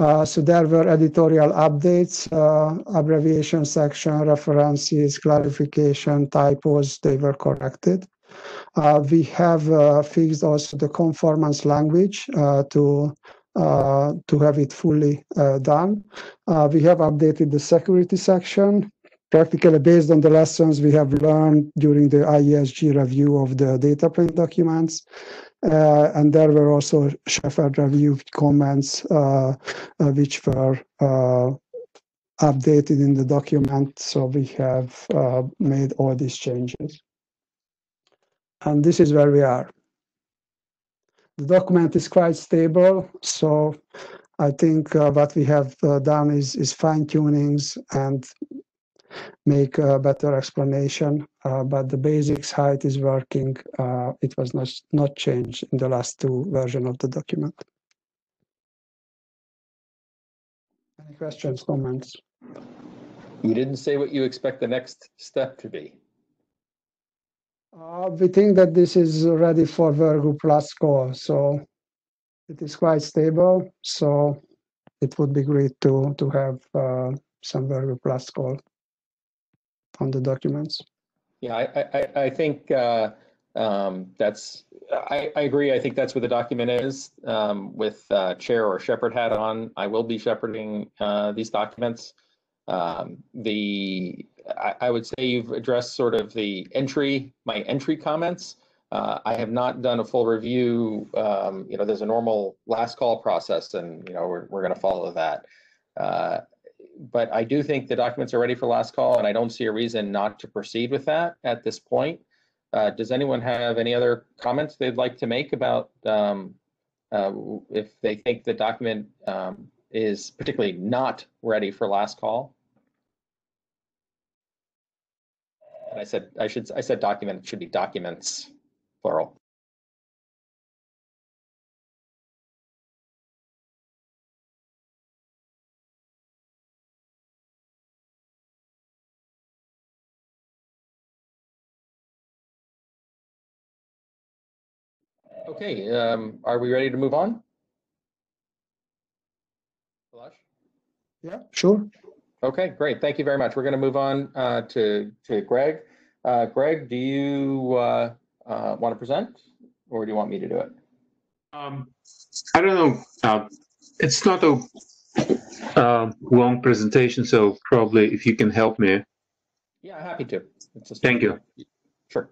Uh, so there were editorial updates, uh, abbreviation section, references, clarification, typos, they were corrected. Uh, we have fixed also the conformance language to uh, to have it fully uh, done. Uh, we have updated the security section, practically based on the lessons we have learned during the IESG review of the data plane documents. Uh, and there were also Shepherd review comments uh, uh, which were updated in the document. So we have made all these changes. And this is where we are. The document is quite stable, so I think uh, what we have uh, done is, is fine tunings and make a better explanation. Uh, but the basics, how is working, uh, it was not, not changed in the last two version of the document. Any questions, comments? You didn't say what you expect the next step to be. Uh, we think that this is ready for Virgo plus call, so it is quite stable. So it would be great to to have uh, some Virgo plus call on the documents. Yeah, I I, I think uh, um, that's I, I agree. I think that's what the document is. Um, with uh, chair or shepherd hat on, I will be shepherding uh, these documents. Um, the I, I, would say you've addressed sort of the entry, my entry comments. Uh, I have not done a full review. Um, you know, there's a normal last call process, and you know we're we're going to follow that. But I do think the documents are ready for last call, and I don't see a reason not to proceed with that at this point. Uh, does anyone have any other comments they'd like to make about um, uh, if they think the document um, is particularly not ready for last call? And I said, I should, I said document, it should be documents, plural. Okay, um, are we ready to move on? Yeah, sure. Okay, great. Thank you very much. We're going to move on uh, to to Greg. Uh, Greg, do you uh, uh, want to present, or do you want me to do it? Um, I don't know. Uh, it's not a uh, long presentation, so probably if you can help me. Yeah, happy to. Thank you. Sure.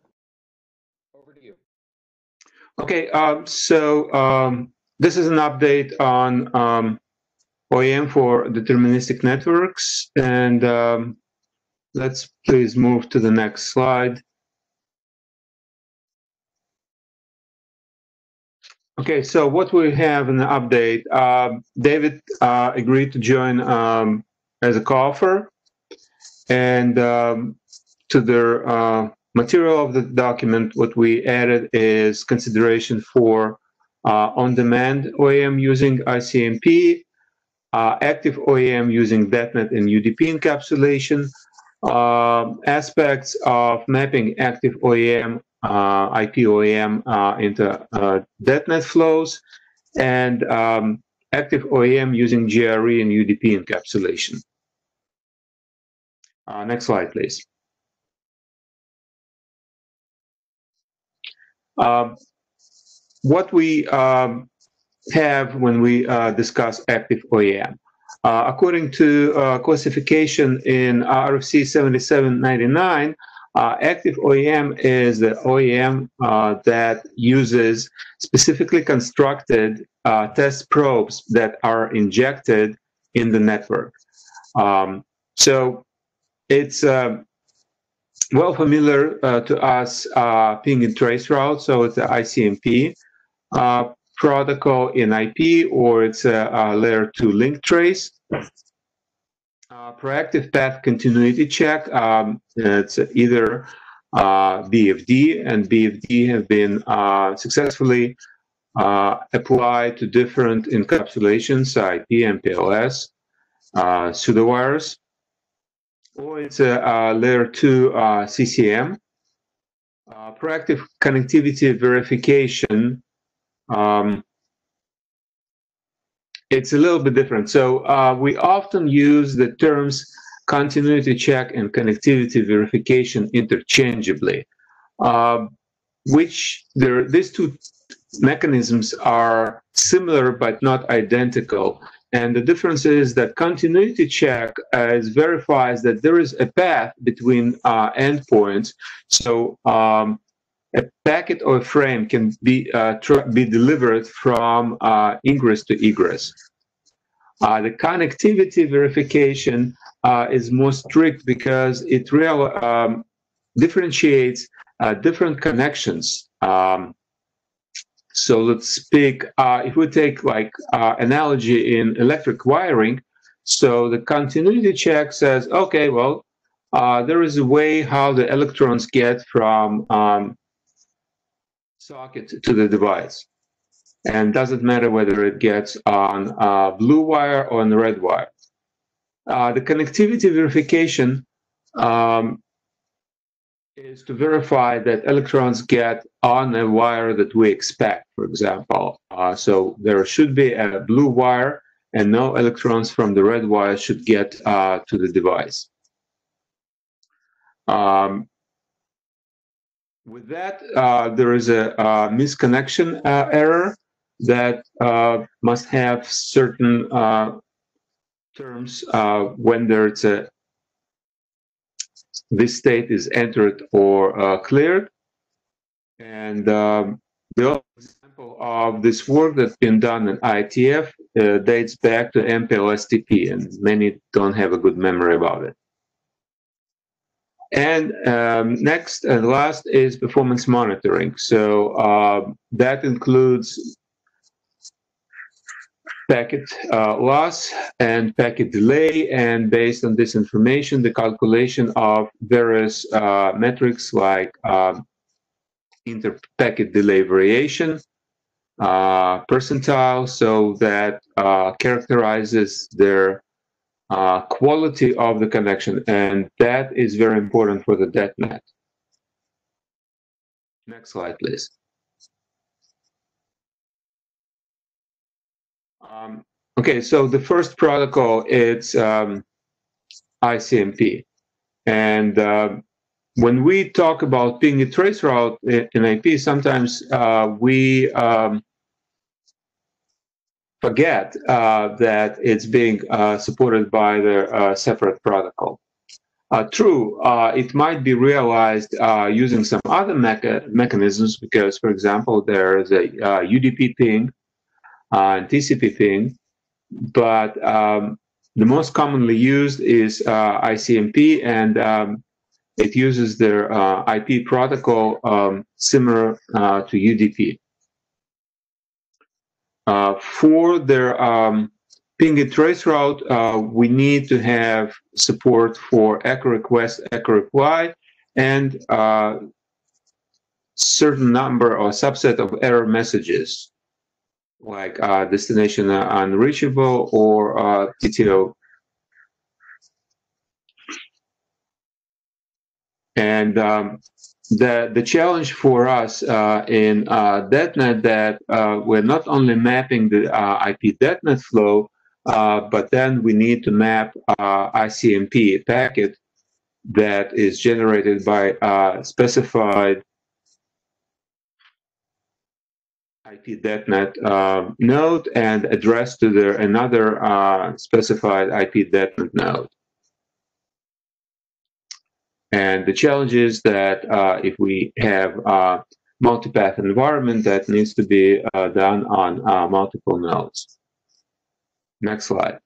Okay, um, so um, this is an update on um, OAM for deterministic networks. And um, let's please move to the next slide. Okay, so what we have in the update, uh, David uh, agreed to join um, as a co-author and to the uh, material of the document, what we added is consideration for uh, on-demand OAM using ICMP uh, active OAM using DetNet and UDP encapsulation, uh, aspects of mapping active OAM, uh, IP OAM uh, into uh, DetNet flows, and um, active OAM using GRE and UDP encapsulation. Uh, next slide, please. Um, what we um, have when we uh, discuss active OAM. Uh, according to uh, classification in RFC 7799, uh, active OAM is the OAM uh, that uses specifically constructed uh, test probes that are injected in the network. Um, so it's well familiar to us uh, ping and trace route, so it's the ICMP uh, protocol in IP or it's a, a layer 2 link trace. Uh, proactive path continuity check, um, it's either uh, BFD and BFD have been uh, successfully uh, applied to different encapsulations, IP, uh, pseudowires, or it's a, a layer 2 uh, CCM. proactive connectivity verification um, it's a little bit different. So uh, we often use the terms continuity check and connectivity verification interchangeably. Uh, which there these two mechanisms are similar but not identical. And the difference is that continuity check uh, verifies that there is a path between uh, endpoints. So um, a packet or a frame can be uh, be delivered from uh, ingress to egress. Uh, the connectivity verification uh, is more strict because it real um, differentiates different connections. Um, so let's speak, uh, if we take like uh, analogy in electric wiring, so the continuity check says, okay, well, uh, there is a way how the electrons get from um, socket to the device. And doesn't matter whether it gets on a blue wire or on red wire. Uh, the connectivity verification um, is to verify that electrons get on a wire that we expect, for example. Uh, so there should be a blue wire and no electrons from the red wire should get uh, to the device. Um, with that, uh, there is a, a misconnection uh, error that uh, must have certain uh, terms when there's a this state is entered or uh, cleared. And um, the example of this work that's been done in IETF uh, dates back to MPLS-TP, and many don't have a good memory about it. And um, next and last is performance monitoring. So uh, that includes packet uh, loss and packet delay. And based on this information, the calculation of various uh, metrics like um, inter-packet delay variation, uh, percentile, so that uh, characterizes their uh, quality of the connection. And that is very important for the DetNet. Next slide, please. Um, okay, so the first protocol it's um, ICMP, and uh, when we talk about ping a trace route in IP, sometimes uh, we um, forget uh, that it's being uh, supported by the uh, separate protocol. Uh, true, it might be realized using some other mecha mechanisms because, for example, there is a UDP ping uh, TCP ping, but um, the most commonly used is uh, ICMP, and um, it uses their uh, IP protocol um, similar uh, to UDP. Uh, for their um, ping and trace route, uh, we need to have support for echo request, echo reply, and certain number or subset of error messages like uh, destination uh, unreachable or uh, TTO. And um, the the challenge for us uh, in uh, DetNet that uh, we're not only mapping the uh, IP DetNet flow, uh, but then we need to map ICMP packet that is generated by specified IP DetNet uh, node and address to the, another uh, specified IP DetNet node. And the challenge is that uh, if we have a multipath environment that needs to be uh, done on uh, multiple nodes. Next slide.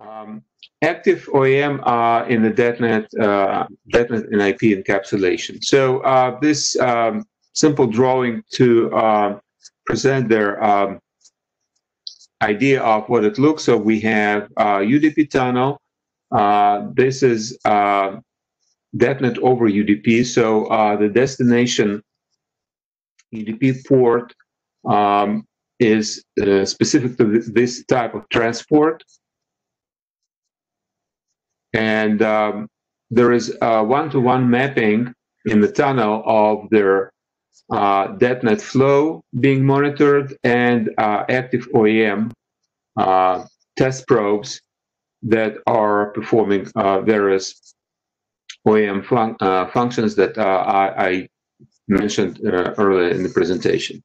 Um, active OAM uh, in the DetNet, uh, and IP encapsulation. So uh, this um, simple drawing to uh, present their um, idea of what it looks. So we have UDP tunnel. Uh, this is uh, DetNet over UDP. So the destination UDP port um, is specific to this type of transport. And um, there is a one-to-one mapping in the tunnel of their uh, DetNet flow being monitored and uh, active OAM uh, test probes that are performing uh, various OAM fun- uh, functions that uh, I, I mentioned uh, earlier in the presentation.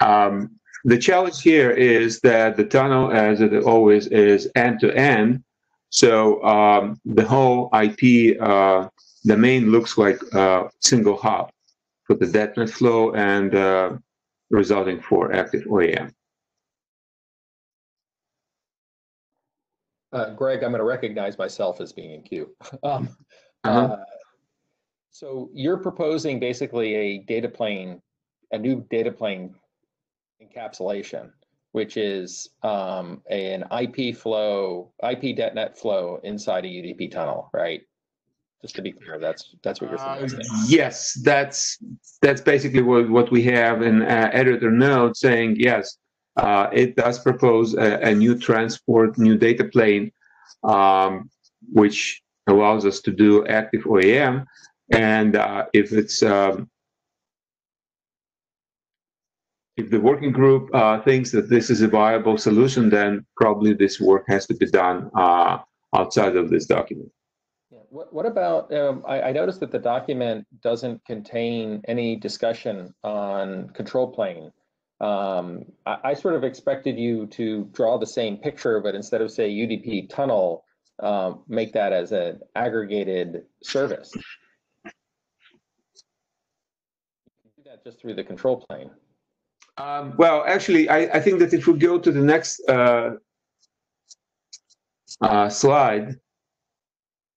Um, the challenge here is that the tunnel, as it always is, end to end. So um, the whole IP uh, domain looks like a single hop for the DetNet flow and uh, resulting for active OAM. Uh, Greg, I'm going to recognize myself as being in queue. Um, Uh-huh. uh, So you're proposing basically a data plane, a new data plane encapsulation, which is um, an IP flow, IP DetNet flow inside a UDP tunnel, right? Just to be clear, that's, that's what you're Uh, yes, that's that's basically what, what we have in uh, editor note saying yes, uh, it does propose a, a new transport, new data plane, um, which allows us to do active OAM, and uh, if it's um, if the working group uh, thinks that this is a viable solution, then probably this work has to be done uh, outside of this document. Yeah, What, what about, um, I, I noticed that the document doesn't contain any discussion on control plane. Um, I, I sort of expected you to draw the same picture, but instead of say UDP tunnel, um, make that as an aggregated service. You can Do that just through the control plane. Um, well, actually, I, I think that if we go to the next uh, uh, slide,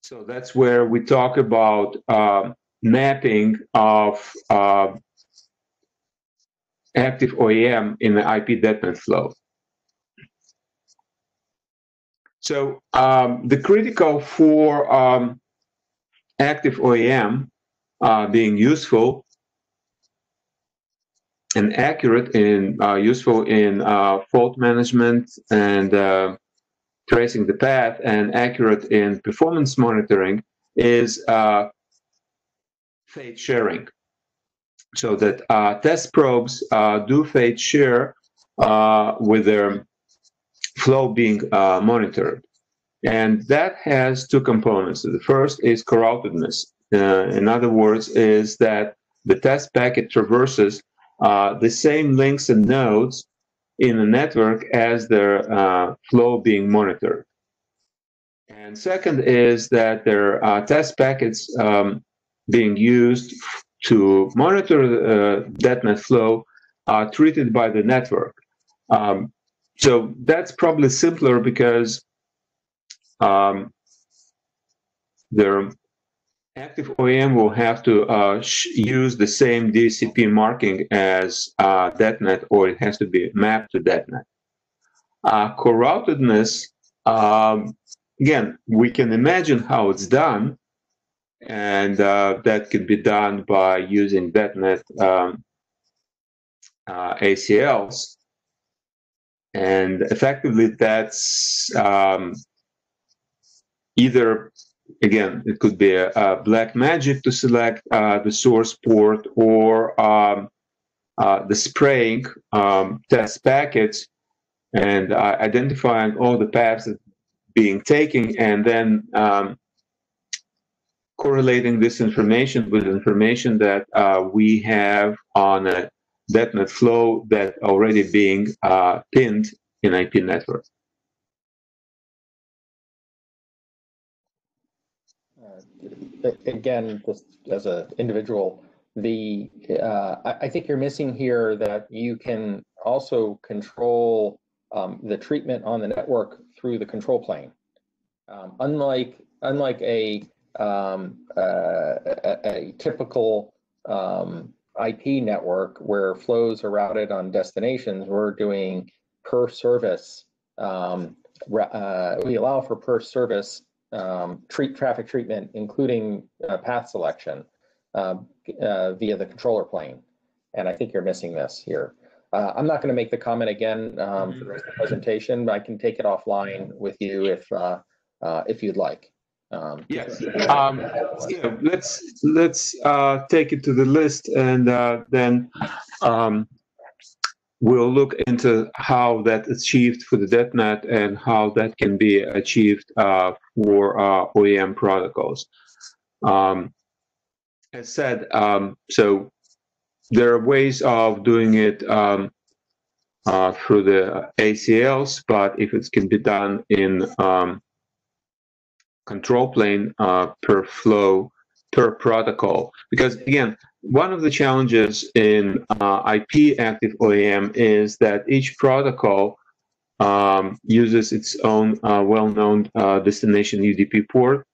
so that's where we talk about um mapping of uh, active OAM in the IP DetNet flow. So um, the critical for um, active OAM uh, being useful and accurate in uh, useful in uh, fault management and uh, tracing the path and accurate in performance monitoring is uh, fate sharing. So that uh, test probes uh, do fate share with their flow being monitored. And that has two components. The first is corroutedness uh, in other words is that the test packet traverses uh, the same links and nodes in the network as their uh, flow being monitored. And second is that their uh, test packets um, being used to monitor uh, DetNet flow are treated by the network. Um, so that's probably simpler because um, their active OAM will have to uh, use the same DSCP marking as uh, DetNet, or it has to be mapped to DetNet. Uh, corroutedness, um, again, we can imagine how it's done, and uh, that could be done by using DetNet um, uh, ACLs. And effectively, that's um, either again, it could be a, a black magic to select uh, the source port or um, uh, the spraying um, test packets and uh, identifying all the paths that being taken and then um, correlating this information with information that uh, we have on a DetNet flow that already being uh, pinned in IP network. Uh, a- Again, just as an individual, the, uh, I, I think you're missing here that you can also control um, the treatment on the network through the control plane. Um, Unlike, unlike a, um, uh, a, a typical um, IP network where flows are routed on destinations, we're doing per service. um, uh, We allow for per service um, treat traffic treatment, including uh, path selection uh, uh, via the controller plane. And I think you're missing this here. Uh, I'm not going to make the comment again um, for the rest of the presentation, but I can take it offline with you if uh, uh, if you'd like. Um, Yes. Um, yeah, let's let's uh, take it to the list and uh, then um, we'll look into how that achieved for the DetNet and how that can be achieved uh, for uh, OAM protocols. Um, as said, um, so there are ways of doing it um, uh, through the ACLs, but if it can be done in um, control plane uh, per flow, per protocol, because again, one of the challenges in uh, IP active OAM is that each protocol um, uses its own uh, well-known uh, destination UDP port,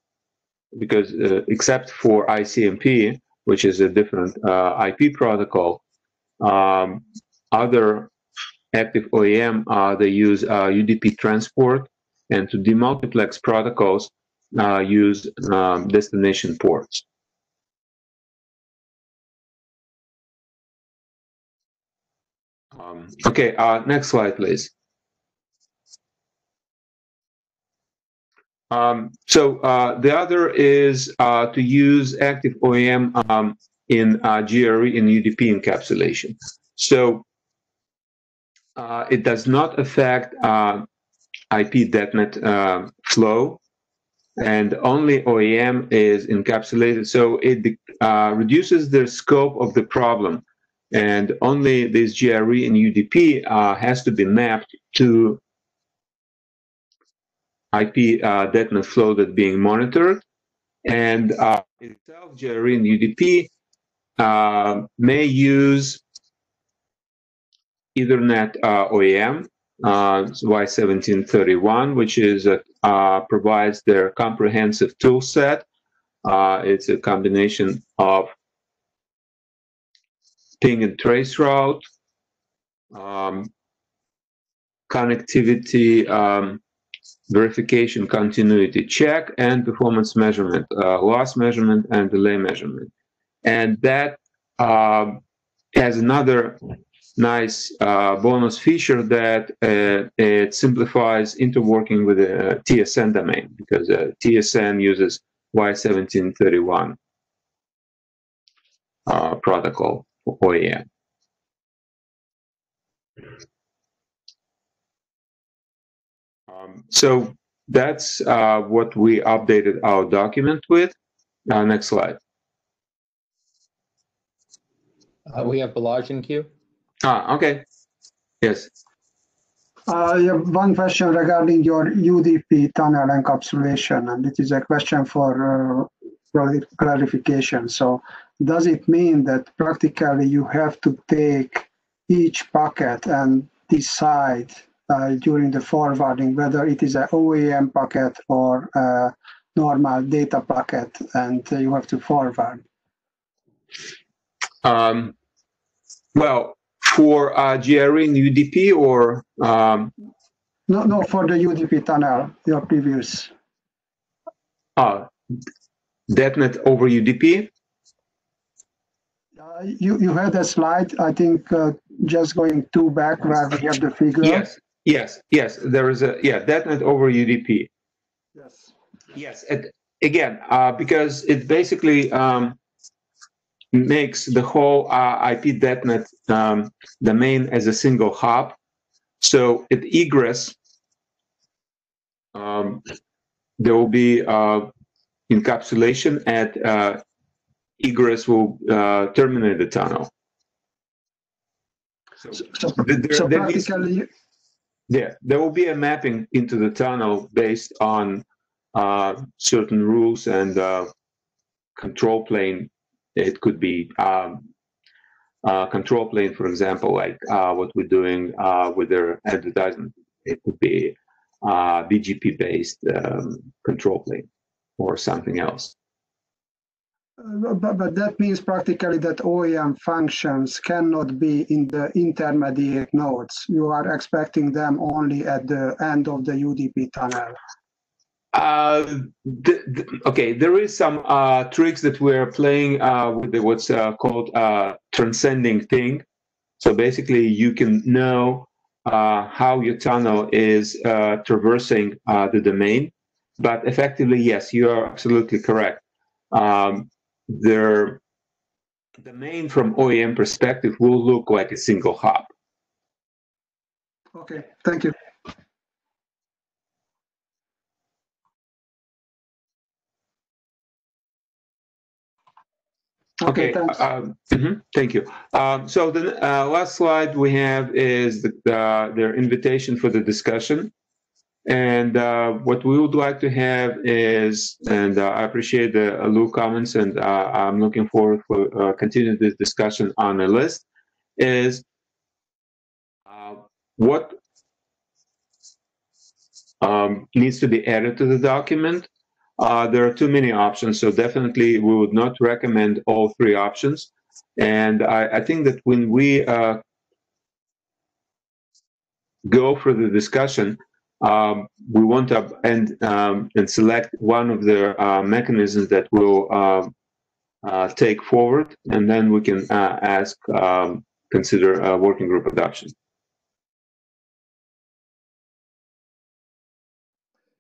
because uh, except for ICMP, which is a different uh, IP protocol, um, other active OAM, uh, they use UDP transport, and to demultiplex protocols, use um, destination ports. Okay, uh, next slide, please. Um, so uh, the other is uh, to use active OAM um, in uh, GRE in UDP encapsulation. So uh, it does not affect uh, IP DetNet uh, flow, and only OAM is encapsulated. So it reduces the scope of the problem and only this GRE and UDP uh, has to be mapped to IP uh, DetNet flow that's being monitored. And uh, itself, GRE and UDP uh, may use Ethernet uh, OAM, uh, Y1731, which is uh, provides their comprehensive tool set. it's a combination of ping and trace route, um, connectivity um, verification continuity check, and performance measurement, uh, loss measurement, and delay measurement. And that uh, has another nice uh, bonus feature that uh, it simplifies interworking with the TSN domain because uh, TSN uses Y1731 uh, protocol. OAM. Um, so that's uh, what we updated our document with. Uh, next slide. Uh, we have Balazs in queue. Ah, okay. Yes. Uh, yeah, one question regarding your UDP tunnel encapsulation, and it is a question for uh, clarification. So does it mean that practically you have to take each packet and decide uh, during the forwarding whether it is an OAM packet or a normal data packet and you have to forward? Um, well, for uh, GRE UDP or? Um... No, no, for the UDP tunnel, your previous. Uh, DetNet over UDP? you, you had a slide, I think, uh, just going two back where we have the figure. Yes, yes, yes. There is a, yeah, DetNet over UDP. Yes. Yes. It, again, uh, because it basically um, makes the whole uh, IP DetNet um, domain as a single hop. So it egress, um, there will be uh, encapsulation at uh, egress will uh, terminate the tunnel. So, so, there, so there practically, is, yeah, there will be a mapping into the tunnel based on uh, certain rules and uh, control plane. It could be um, uh, control plane, for example, like uh, what we're doing uh, with their advertisement. It could be BGP based um, control plane or something else. Uh, but, but, that means practically that OAM functions cannot be in the intermediate nodes. You are expecting them only at the end of the UDP tunnel. Uh, the, the, okay, there is some uh, tricks that we're playing uh, with the, what's uh, called uh, transcending thing. So basically, you can know how your tunnel is traversing the domain. But effectively, yes, you are absolutely correct. Um, their domain from OAM perspective will look like a single hop. Okay, thank you. Okay, thanks. um, mhm, thank you. Um, So the uh, last slide we have is the- the- their invitation for the discussion. And uh, what we would like to have is, and uh, I appreciate the uh, Lou comments, and uh, I'm looking forward for uh, continuing this discussion on the list, is uh, what um, needs to be added to the document, there are too many options, so definitely we would not recommend all three options. And I, I think that when we go for the discussion, um, we want to and um, and select one of the uh, mechanisms that will uh, uh, take forward, and then we can uh, ask um, consider uh, working group adoption.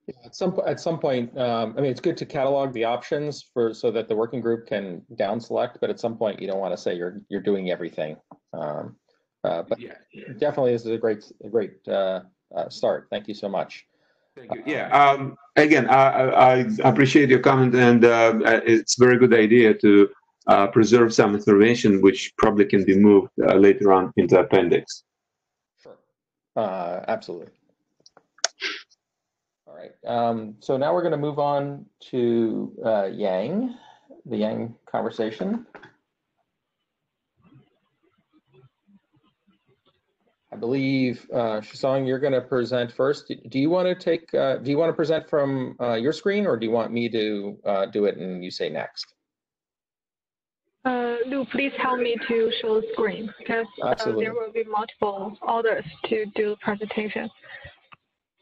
Yeah, At some, at some point, um, I mean, it's good to catalog the options for, so that the working group can down select, but at some point you don't want to say you're, you're doing everything. Um, uh, but Yeah. definitely this is a great, a great, uh, uh, start. Thank you so much. Thank you. Yeah. Um, again, I, I, I appreciate your comment, and uh, it's a very good idea to uh, preserve some information which probably can be moved uh, later on into appendix. Sure. Uh, absolutely. All right. Um, so now we're going to move on to uh, Yang, the Yang conversation. I believe, uh, you're going to present first. Do- you want to take, uh, do you want to present from uh, your screen or do you want me to uh, do it and you say next? Uh, Lou, please help me to show the screen because uh, there will be multiple others to do the presentation.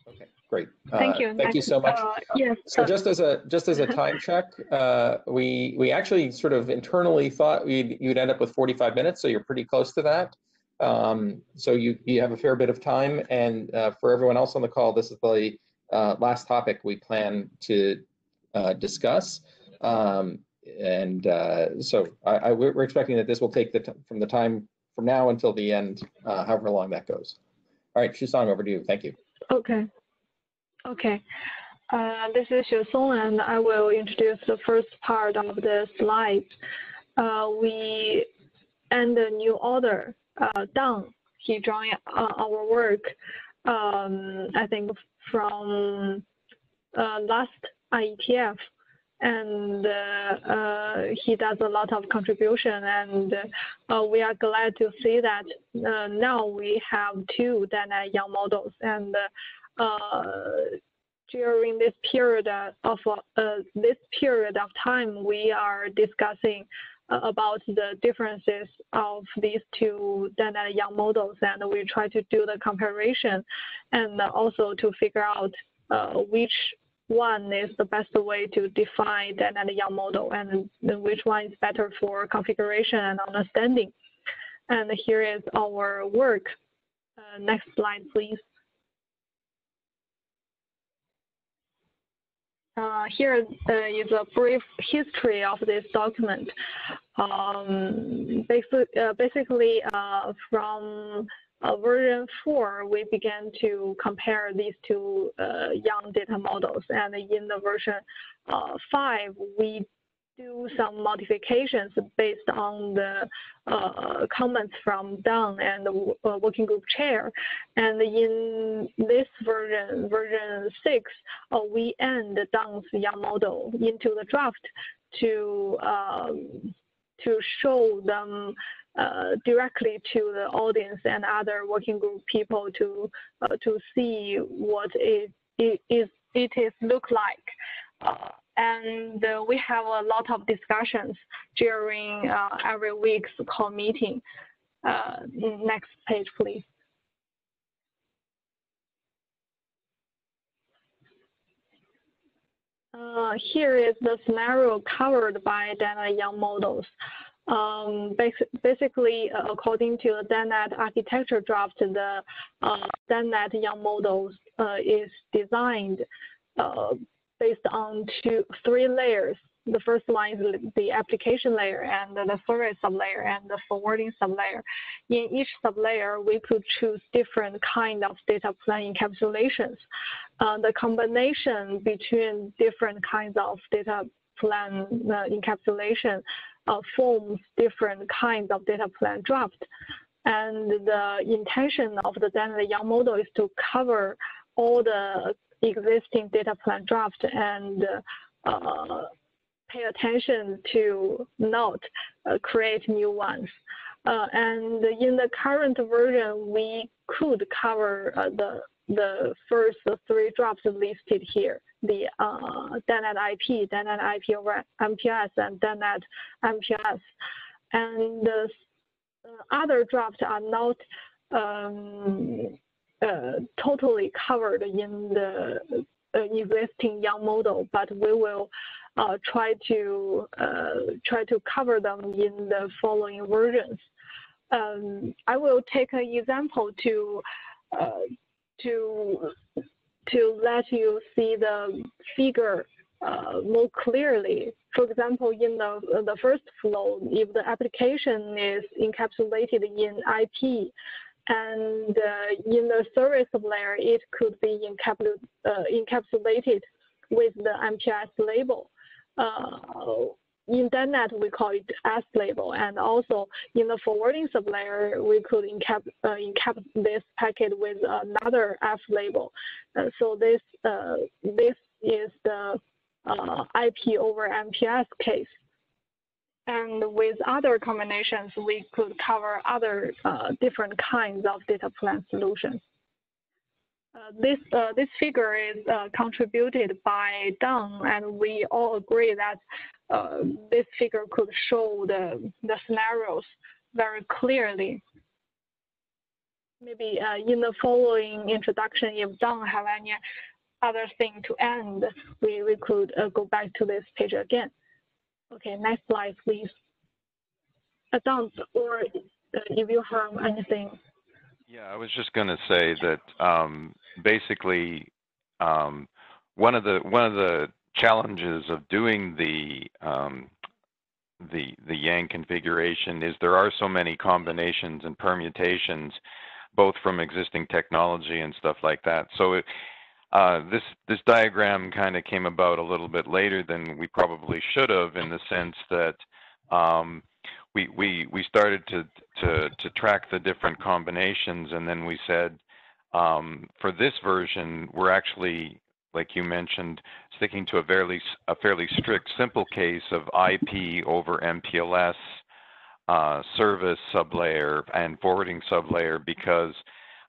Okay, great. Thank Uh, you. Thank you so much. uh, Yes. So just as a, just as a time check, uh, we, we actually sort of internally thought we'd, you'd end up with 45 minutes, so you're pretty close to that. Um, So you, you have a fair bit of time, and uh, for everyone else on the call, this is the uh, last topic we plan to uh, discuss. Um, And uh, so I, I, we're expecting that this will take the, from the time from now until the end, uh, however long that goes. All right, Xuesong, over to you. Thank you. Okay. Okay. Uh, this is Xuesong, and I will introduce the first part of the slides. Uh, we end the new order, Dang, he joined uh, our work, um, I think from uh, last IETF. And uh, uh, he does a lot of contribution, and uh, we are glad to see that uh, now we have two Dana YANG models, and uh, during this period of uh, this period of time, we are discussing uh, about the differences of these two Dana YANG models, and we try to do the comparison, and also to figure out uh, which one is the best way to define Dana YANG model, and which one is better for configuration and understanding. And here is our work. Uh, next slide, please. Uh, here uh, is a brief history of this document. Um, uh, basically, uh, from version 4, we began to compare these two YANG data models. And in the version uh, 5, we do some modifications based on the uh, comments from Dang and the uh, working group chair. And in this version, version six, uh, we end Dang's YANG model into the draft to um, to show them uh, directly to the audience and other working group people to uh, to see what it, it is it is look like. And uh, we have a lot of discussions during uh, every week's call meeting. Uh, next page, please. Uh, here is the scenario covered by Dana YANG models. Um, basi basically, uh, according to the DetNet architecture draft, the uh, DetNet YANG models uh, is designed based on two, three layers The first one is the application layer and the service sublayer and the forwarding sublayer. In each sublayer, we could choose different kind of data plane encapsulations. Uh, the combination between different kinds of data plane uh, encapsulation uh, forms different kinds of data plane draft. And the intention of the DetNet YANG model is to cover all the existing data plane draft and uh, pay attention to not uh, create new ones. Uh, and in the current version, we could cover uh, the the first three drafts listed here, the uh, DetNet IP, DetNet IP over MPLS, and DetNet MPLS. And the other drafts are not um, uh, totally covered in the uh, existing YANG model, but we will uh, try to try to cover them in the following versions. Um, I will take an example to to to let you see the figure uh, more clearly. For example, in the, the first flow, if the application is encapsulated in IP, and uh, in the service layer, it could be uh, encapsulated with the MPLS label. Uh, in DetNet, we call it S label, and also in the forwarding sublayer, we could encap, uh, encap this packet with another F label. Uh, so this uh, this is the IP over MPLS case. And with other combinations, we could cover other uh, different kinds of data plane solutions. Uh, this uh, this figure is uh, contributed by Deng, and we all agree that uh, this figure could show the the scenarios very clearly. Maybe uh, in the following introduction, if Deng have any other thing to end, we, we could go back to this page again. Okay, next slide, please. Adam, or if you have anything. Yeah, I was just going to say that um, basically um, one of the one of the challenges of doing the um, the the Yang configuration is there are so many combinations and permutations, both from existing technology and stuff like that. So it, uh, this this diagram kind of came about a little bit later than we probably should have, in the sense that um, we we we started to to to track the different combinations, and then we said um, for this version we're actually, like you mentioned, sticking to a fairly a fairly strict simple case of IP over MPLS. Uh, service sublayer and forwarding sublayer because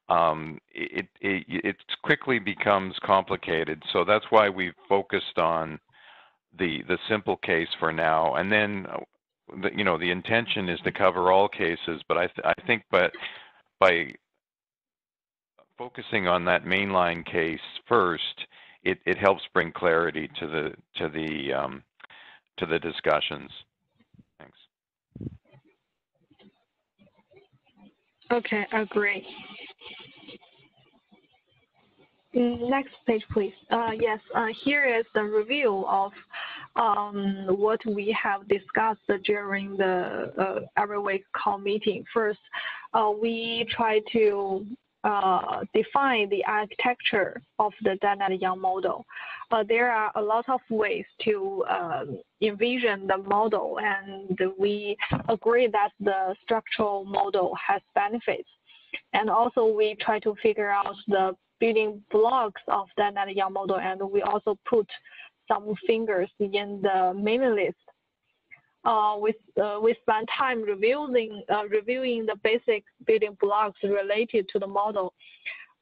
um, it, it, it quickly becomes complicated. So that's why we've focused on the the simple case for now. And then, uh, the, you know, the intention is to cover all cases. But I th I think, but by focusing on that mainline case first, it, it helps bring clarity to the to the um, to the discussions. Thanks. Okay, agree. Mm, next page, please. Uh, yes, uh, here is the review of um, what we have discussed during the uh, every week call meeting. First, uh, we try to uh, define the architecture of the DetNet YANG model. Uh, there are a lot of ways to um, envision the model, and we agree that the structural model has benefits. And also, we try to figure out the building blocks of the YANG model, and we also put some fingers in the mailing list. Uh, we, uh, we spent time reviewing, uh, reviewing the basic building blocks related to the model.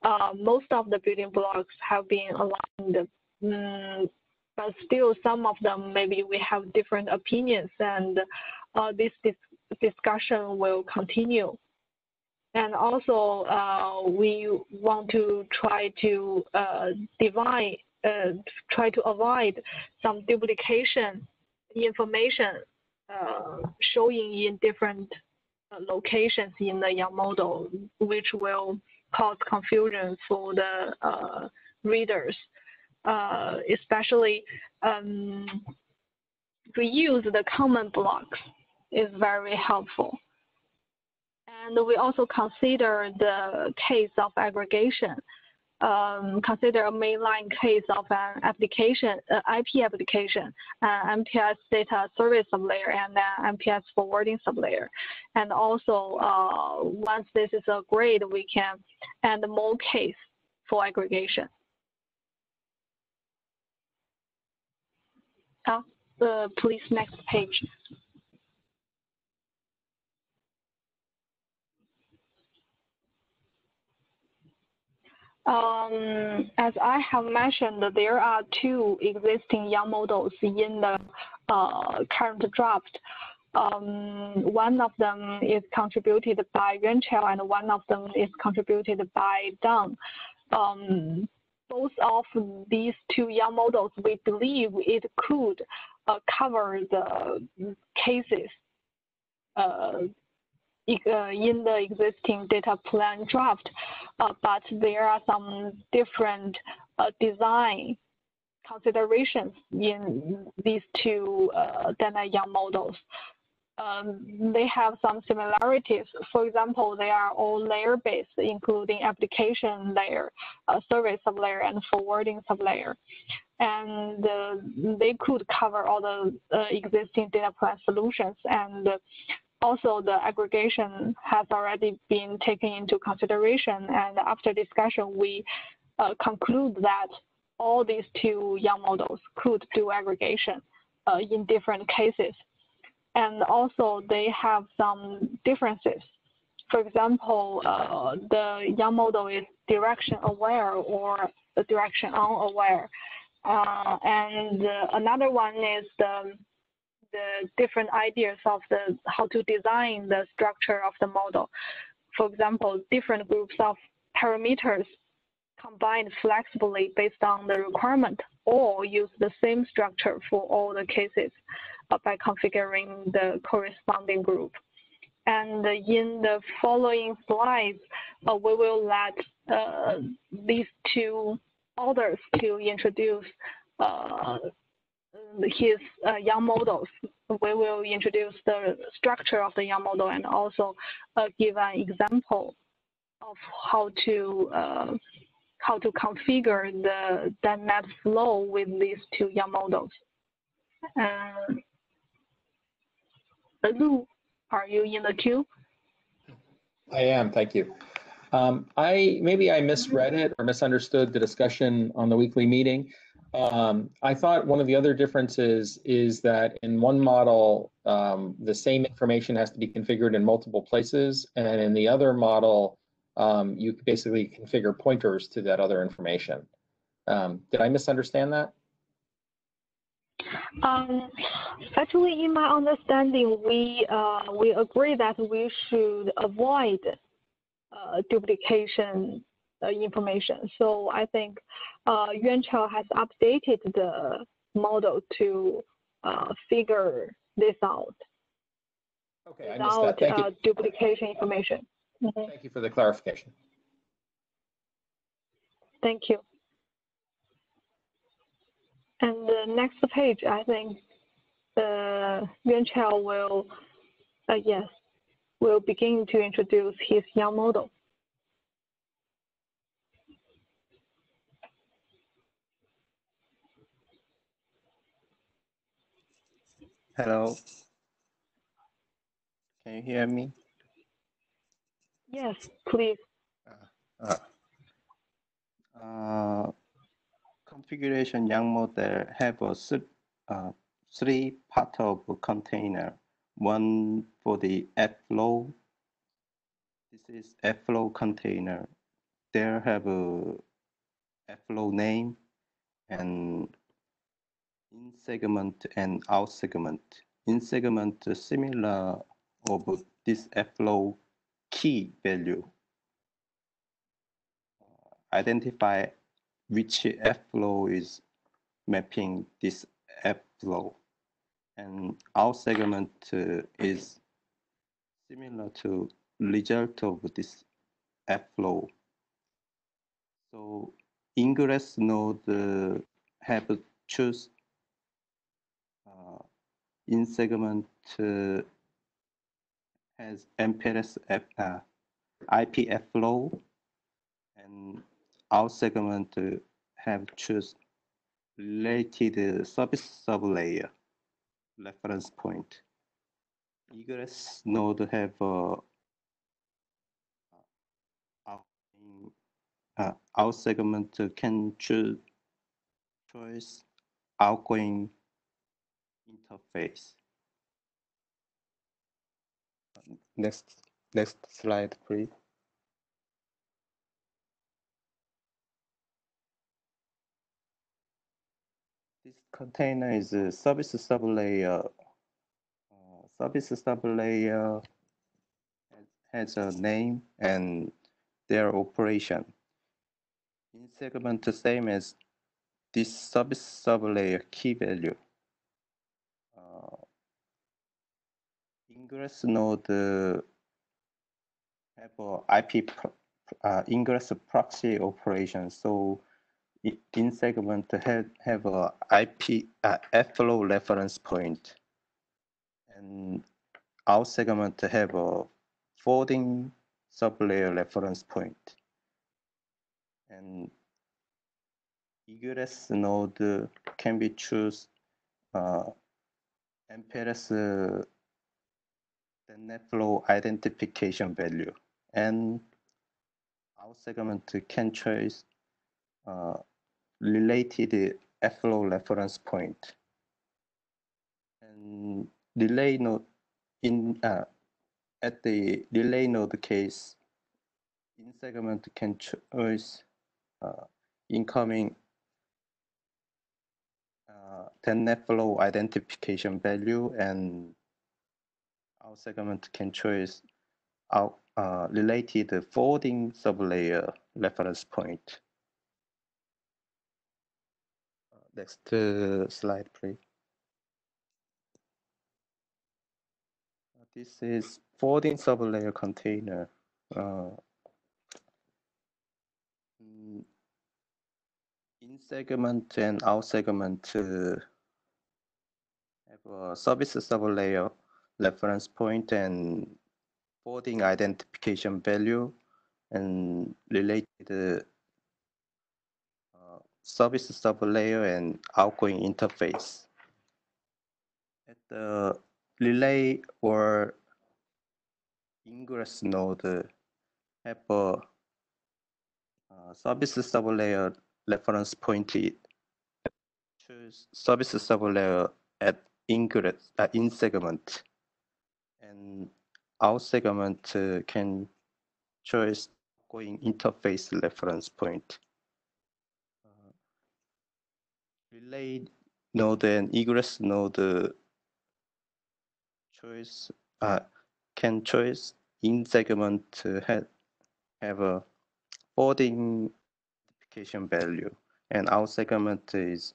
Uh, most of the building blocks have been aligned, um, but still some of them maybe we have different opinions, and uh, this dis discussion will continue. And also, uh, we want to try to uh, divide, uh, try to avoid some duplication information uh, showing in different uh, locations in the YANG model, which will cause confusion for the uh, readers, especially um, reuse the common blocks is very helpful. And we also consider the case of aggregation. Um, consider a mainline case of an application, uh, IP application, uh, MPLS data service sublayer, and then MPLS forwarding sublayer. And also, uh, once this is agreed, we can add more case for aggregation. Uh, uh, please, next page. Um, as I have mentioned, there are two existing YANG models in the uh, current draft. Um, one of them is contributed by Yuanchao and one of them is contributed by Deng. Um, both of these two YANG models, we believe it could uh, cover the cases uh, in the existing data plane draft, uh, but there are some different uh, design considerations in these two uh, data YANG models. Um, they have some similarities. For example, they are all layer-based, including application layer, uh, service sublayer, and forwarding sublayer. And uh, they could cover all the uh, existing data plane solutions. And also, the aggregation has already been taken into consideration. And after discussion, we uh, conclude that all these two YANG models could do aggregation uh, in different cases and also they have some differences. For example, uh, the YANG model is direction aware or direction unaware. Uh, and another one is the, the different ideas of the how to design the structure of the model. For example, different groups of parameters combined flexibly based on the requirement or use the same structure for all the cases by configuring the corresponding group. And in the following slides, uh, we will let uh, these two authors to introduce uh, his uh, YANG models. We will introduce the structure of the YANG model and also uh, give an example of how to uh, how to configure the DetNet flow with these two YANG models. Lou, are you in the queue? I am, thank you. Um, I maybe I misread it or misunderstood the discussion on the weekly meeting. Um, I thought one of the other differences is that in one model, um, the same information has to be configured in multiple places, and in the other model, um, you basically configure pointers to that other information. Um, did I misunderstand that? Um, actually, in my understanding, we uh, we agree that we should avoid uh, duplication information. So I think uh, Yuanchao has updated the model to uh, figure this out. Okay, I missed that. Thank uh, you. duplication information. Mm -hmm. Thank you for the clarification. Thank you. And the next page, I think uh, Yuanchao will, uh, yes, will begin to introduce his YANG model. Hello. Can you hear me? Yes, please. Uh, uh, configuration YANG model have a uh, three part of container. One for the F-flow. This is F-flow container. There have a F-flow name and in segment and out segment. In segment similar of this F-flow key value. Identify which F flow is mapping this F flow. And our segment uh, is similar to result of this F flow. So ingress node uh, have choose in segment uh, has MPLS F, uh, IPF flow and out segment uh, have choose related service sublayer reference point. Egress node have uh, uh, out segment can choose choice outgoing interface. Next, next slide, please. This container is a service sublayer. Uh, service sublayer has, has a name and their operation. In segment, the same as this service sublayer key value. Uh, ingress node uh, have a IP uh, ingress proxy operation. So in segment have, have a IP uh, flow reference point, and out segment have a forwarding sublayer reference point, and egress node can be choose uh, MPLS the net flow identification value and our segment can choose uh, related flow reference point. and relay node in uh, at the relay node case in segment can choose uh, incoming uh, net flow identification value and our segment can choose our uh, related forwarding sublayer reference point. Next uh, slide, please. This is forwarding sublayer container. Uh, in segment and out segment uh, have a service sublayer reference point and forwarding identification value and related uh, service sublayer and outgoing interface. At the relay or ingress node have a uh, service sublayer reference pointed choose service sublayer at ingress uh, in segment and out segment uh, can choose going interface reference point. Uh, relay node and egress node uh, choice uh, can choose in segment to have, have a forwarding identification value and our segment is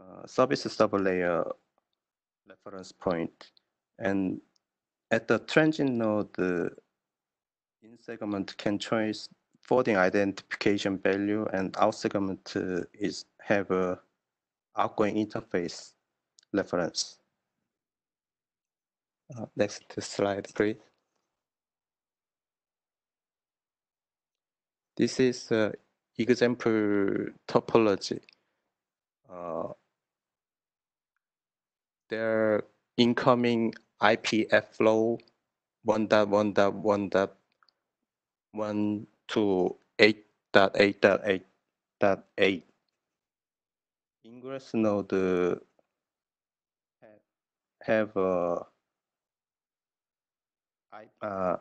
uh, service sublayer reference point and at the transient node uh, in segment can choose forwarding identification value and out segment uh, is have a outgoing interface reference. Uh, next slide, please. This is uh, example topology. Uh, their incoming IPF flow 1.1.1.1 to 8.8.8.8. Ingress node uh, have, a I, uh,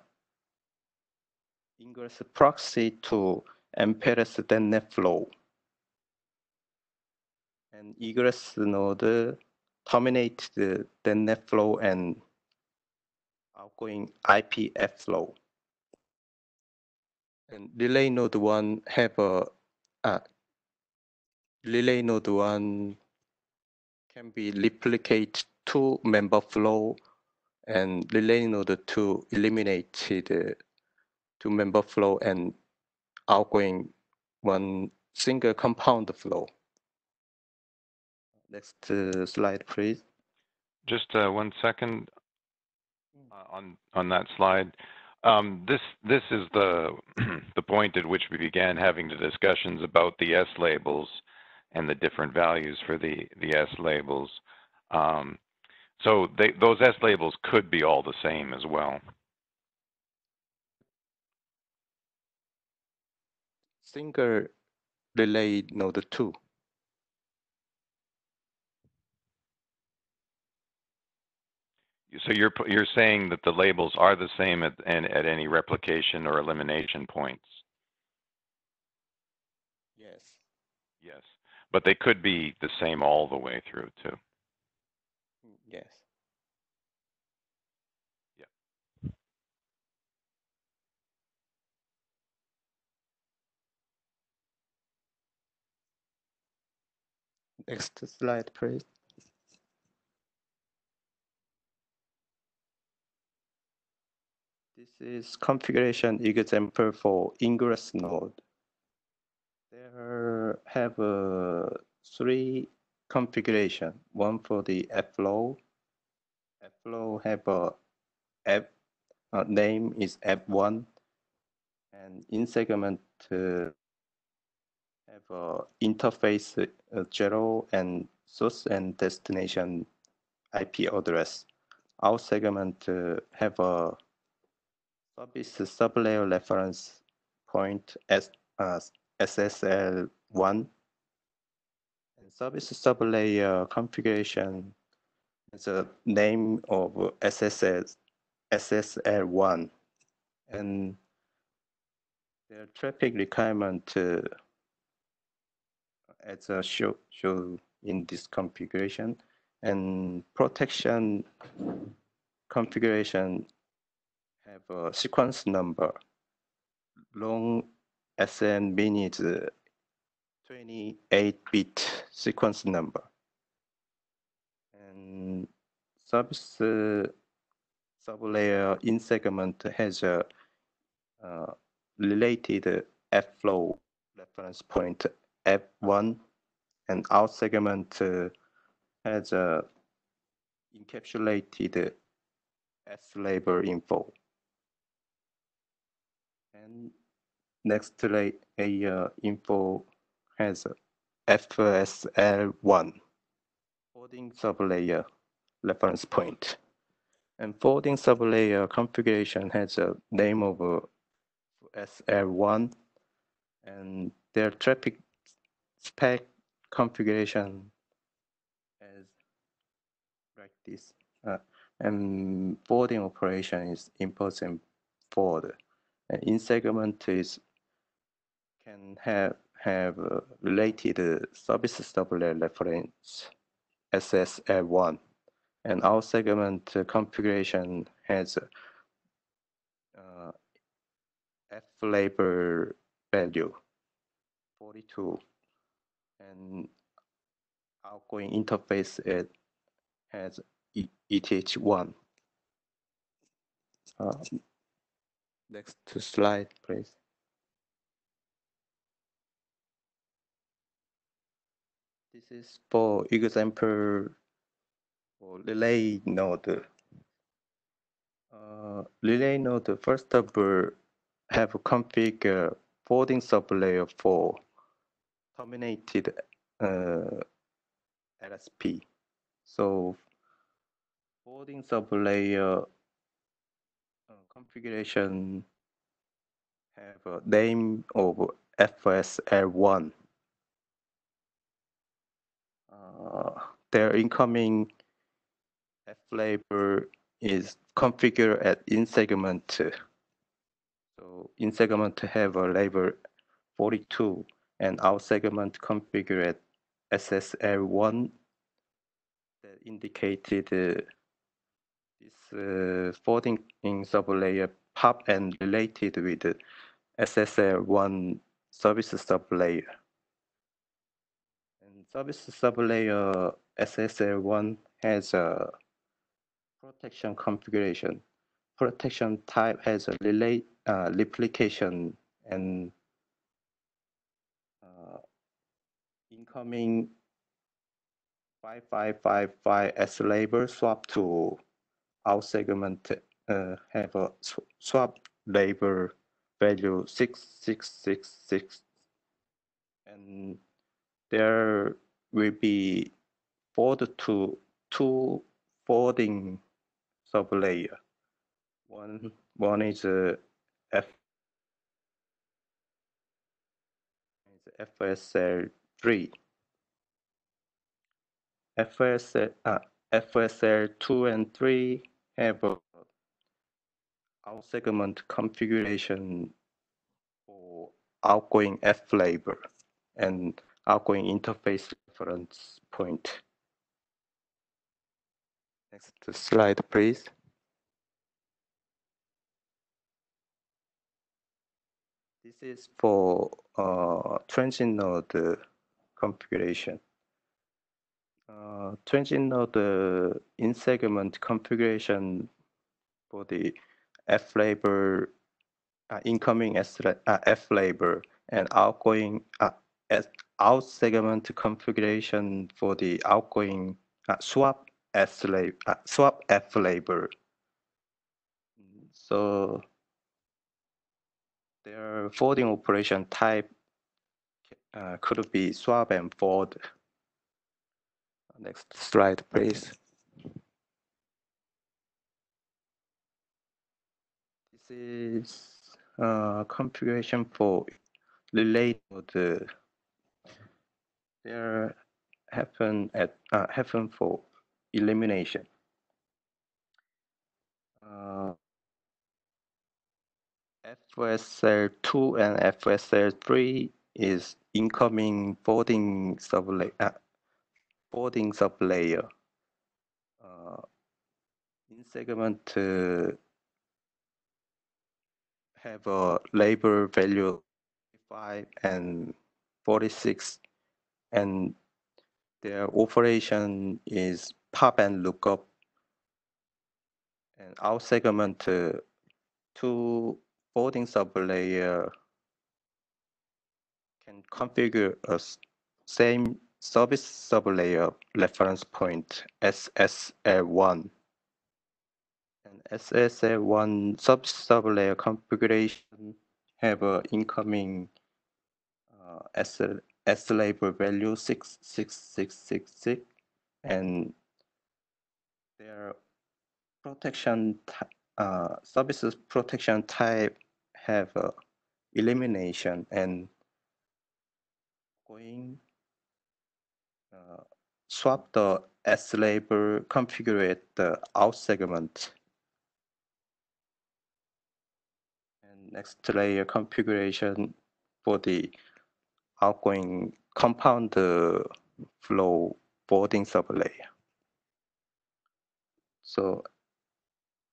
ingress proxy to MPLS DetNet flow. And egress node terminate the DetNet flow and outgoing IPF flow. And relay node one have a uh, relay node one can be replicate two member flow and relay node two eliminate the two member flow and outgoing one single compound flow. Next uh, slide, please. just uh, one second uh, on on that slide. Um, this this is the the point at which we began having the discussions about the S labels and the different values for the the S labels. Um, so they, those S labels could be all the same as well. Single relay node two. So you're you're saying that the labels are the same at and at any replication or elimination points. Yes. Yes, but they could be the same all the way through too. Mm, yes. Next slide, please. This is configuration example for ingress node. There have uh, three configuration. One for the flow. flow have a app uh, name is app1 and in segment uh, have a interface uh, zero and source and destination IP address. Our segment uh, have a service sublayer reference point as uh, SSL1 and service sublayer configuration. Is a name of SSL SSL1 and the traffic requirement uh, as a show, show in this configuration. And protection configuration have a sequence number. Long SN minutes 28 bit sequence number. And service uh, sublayer in segment has a uh, related F flow reference point F1 and out segment uh, has a encapsulated S label info. And next layer info has a FSL1 forwarding sublayer reference point. And forwarding sublayer configuration has a name of uh, SL1 and their traffic spec configuration is like this. Uh, and forwarding operation is import and forward. In segment is can have have uh, related uh, service sublayer reference SSL1 and our segment uh, configuration has uh, F label value 42 and outgoing interface it has ETH1. Uh, next slide, please. This is for example for relay node. Uh, relay node, first of all, have configure forwarding sublayer for terminated uh, LSP. So forwarding sublayer configuration have a name of FSL1. Uh, their incoming F label is configured at in segment. So in segment have a label 42 and out segment configured at SSL1 that indicated uh, this uh, forwarding in sublayer pub and related with the SSL1 service sublayer. And service sublayer SSL1 has a protection configuration. Protection type has a relay uh, replication and uh, incoming 5555 S label swap to out segment uh, have a sw- swap label value 6666 and there will be fold to two folding sublayer. One one is a F is FSL three. FSL uh, FSL two and three have a out segment configuration for outgoing F flavor and outgoing interface reference point. Next slide, please. This is for uh, transient node configuration. Uh, transient node uh, in segment configuration for the F label, uh, incoming S, uh, F label and outgoing uh, S, out segment configuration for the outgoing swap S label, swap F label. So their forwarding operation type could be swap and fold. Next slide, please. This is uh, configuration for relay node. There happen at uh, happen for elimination. Uh, FSL2 and FSL3 is incoming forwarding sublayer, forwarding sublayer. Uh, in segment uh, have a label value 5 and 46 and their operation is pop and lookup and our segment uh, two forwarding sublayer can configure a same service sublayer reference point SSL1 and SSL1 sub sublayer configuration have an incoming uh, S, S label value 66666 and their protection uh, services protection type have elimination and going swap the S label configure the out segment and next layer configuration for the outgoing compound flow forwarding sublayer. So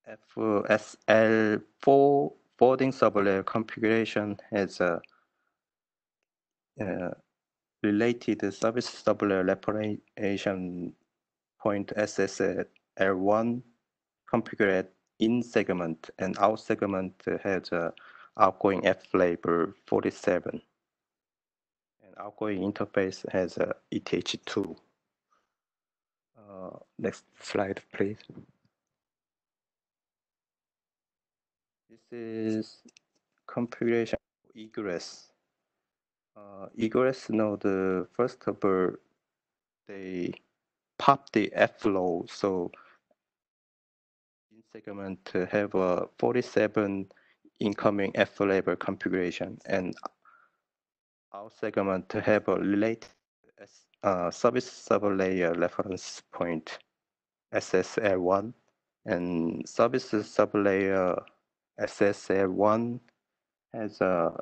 FSL4 forwarding sublayer configuration has a uh, related service sublayer reparation point SSL1 configured in segment and out segment has a outgoing F label 47 and outgoing interface has a ETH2. Uh, next slide, please. This is configuration egress. Uh, egress node, first of all, they pop the F flow. So in segment have a 47 incoming F label configuration and our segment to have a related uh, service sublayer reference point SSL1 and service sublayer SSL1 has a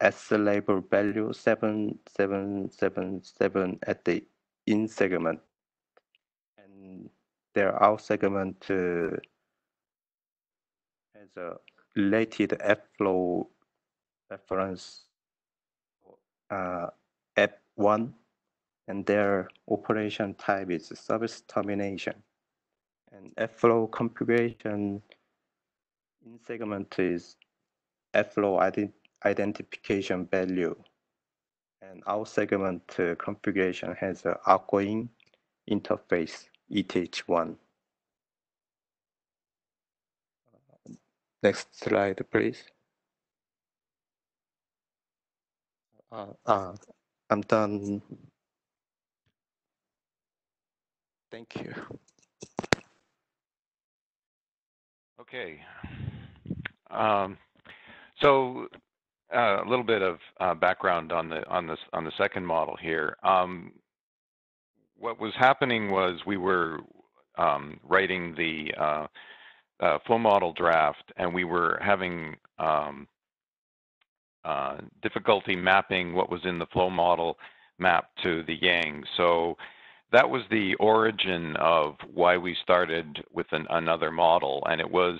S label value 7777 at the in segment. And their out segment uh, has a related F flow reference uh, F1 and their operation type is service termination. And F flow configuration in segment is F flow ident- identification value And our segment uh, configuration has an outgoing interface, ETH1. Next slide, please. Uh, uh, I'm done. Thank you. Okay. Um, so a little bit of uh, background on the on this on the second model here. Um, what was happening was we were um, writing the uh, uh flow model draft, and we were having um, uh, difficulty mapping what was in the flow model map to the YANG. So that was the origin of why we started with an, another model, and it was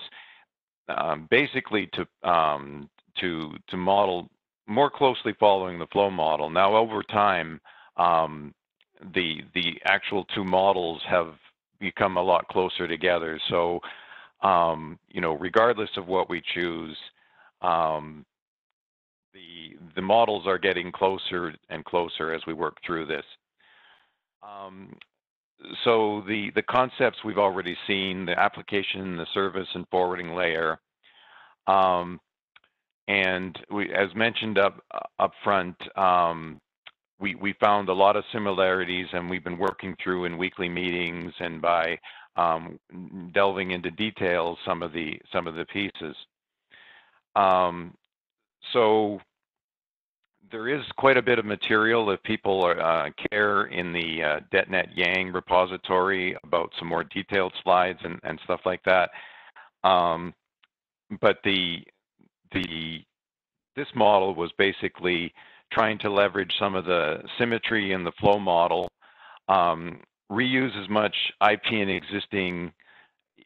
um, basically to um, to to model more closely following the flow model. Now, over time, um, the the actual two models have become a lot closer together. So, um, you know, regardless of what we choose, um, the the models are getting closer and closer as we work through this. Um, so the, the concepts we've already seen, the application, the service and forwarding layer. Um, and we, as mentioned up, up front, um, we, we found a lot of similarities and we've been working through in weekly meetings and by um, delving into details some of the, some of the pieces. Um, so there is quite a bit of material if people are, uh, care in the uh, DetNet YANG repository about some more detailed slides and, and stuff like that. Um, but the the this model was basically trying to leverage some of the symmetry in the flow model, um, reuse as much IP and existing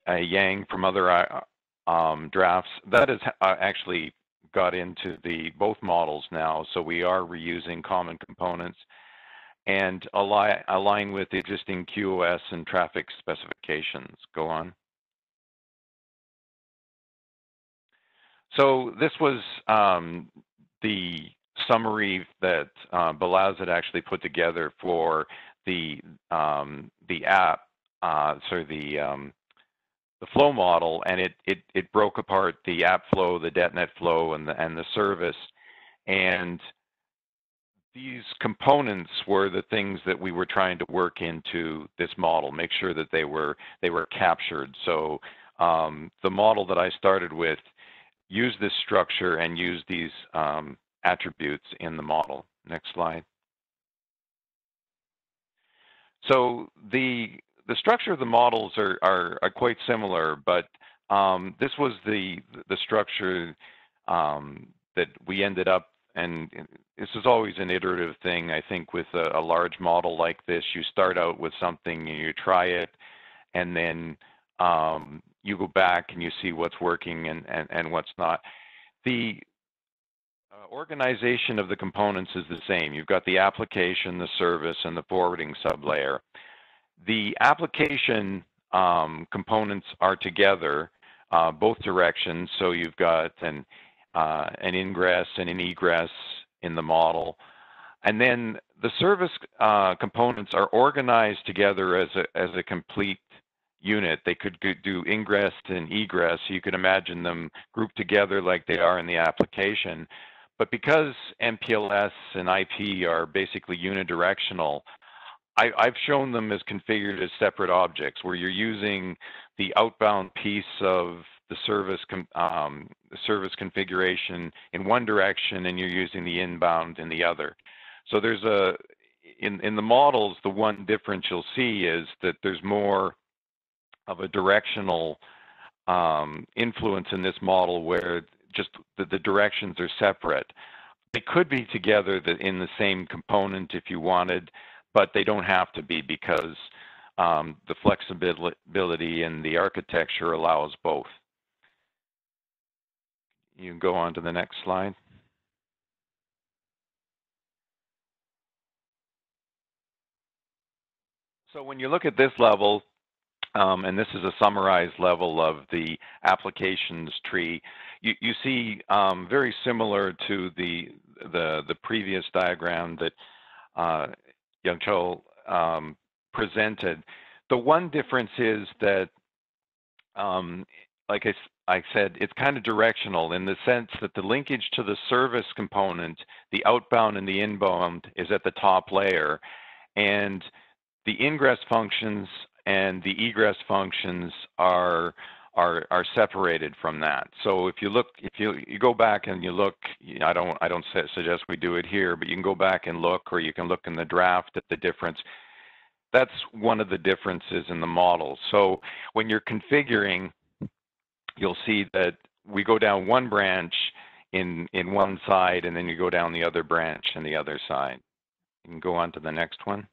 uh, YANG from other uh, um, drafts. That is uh, actually got into the both models now, so we are reusing common components and align, align with the existing QoS and traffic specifications. Go on. So this was um, the summary that uh, Balazs had actually put together for the um, the app, uh, so the um, the flow model, and it it it broke apart the app flow, the DetNet flow, and the and the service, and these components were the things that we were trying to work into this model, make sure that they were they were captured. So um, the model that I started with used this structure and use these um, attributes in the model. Next slide. So the the structure of the models are, are, are quite similar, but um, this was the the structure um, that we ended up, and this is always an iterative thing. I think with a, a, large model like this, you start out with something and you try it, and then um, you go back and you see what's working and, and, and what's not. The uh, organization of the components is the same. You've got the application, the service, and the forwarding sublayer the application um, components are together uh, both directions. So you've got an, uh, an ingress and an egress in the model. And then the service uh, components are organized together as a, as a complete unit. They could do ingress and egress. You could imagine them grouped together like they are in the application. But because MPLS and IP are basically unidirectional, I, have shown them as configured as separate objects where you're using the outbound piece of the service um, service configuration in one direction and you're using the inbound in the other. So there's a in in the models the one difference you'll see is that there's more of a directional um, influence in this model where just the, the directions are separate. They could be together in the same component if you wanted but they don't have to be because um, the flexibility in the architecture allows both. You can go on to the next slide. So when you look at this level, um, and this is a summarized level of the applications tree. You, you see um, very similar to the, the, the previous diagram that uh, Young Cho um, presented. The one difference is that, um, like I, I said, it's kind of directional in the sense that the linkage to the service component, the outbound and the inbound is at the top layer. And the ingress functions and the egress functions are are are separated from that. So if you look, if you you go back and you look, I don't I don't suggest we do it here, but you can go back and look, or you can look in the draft at the difference. That's one of the differences in the model. So when you're configuring, you'll see that we go down one branch in in one side, and then you go down the other branch in the other side. You can go on to the next one.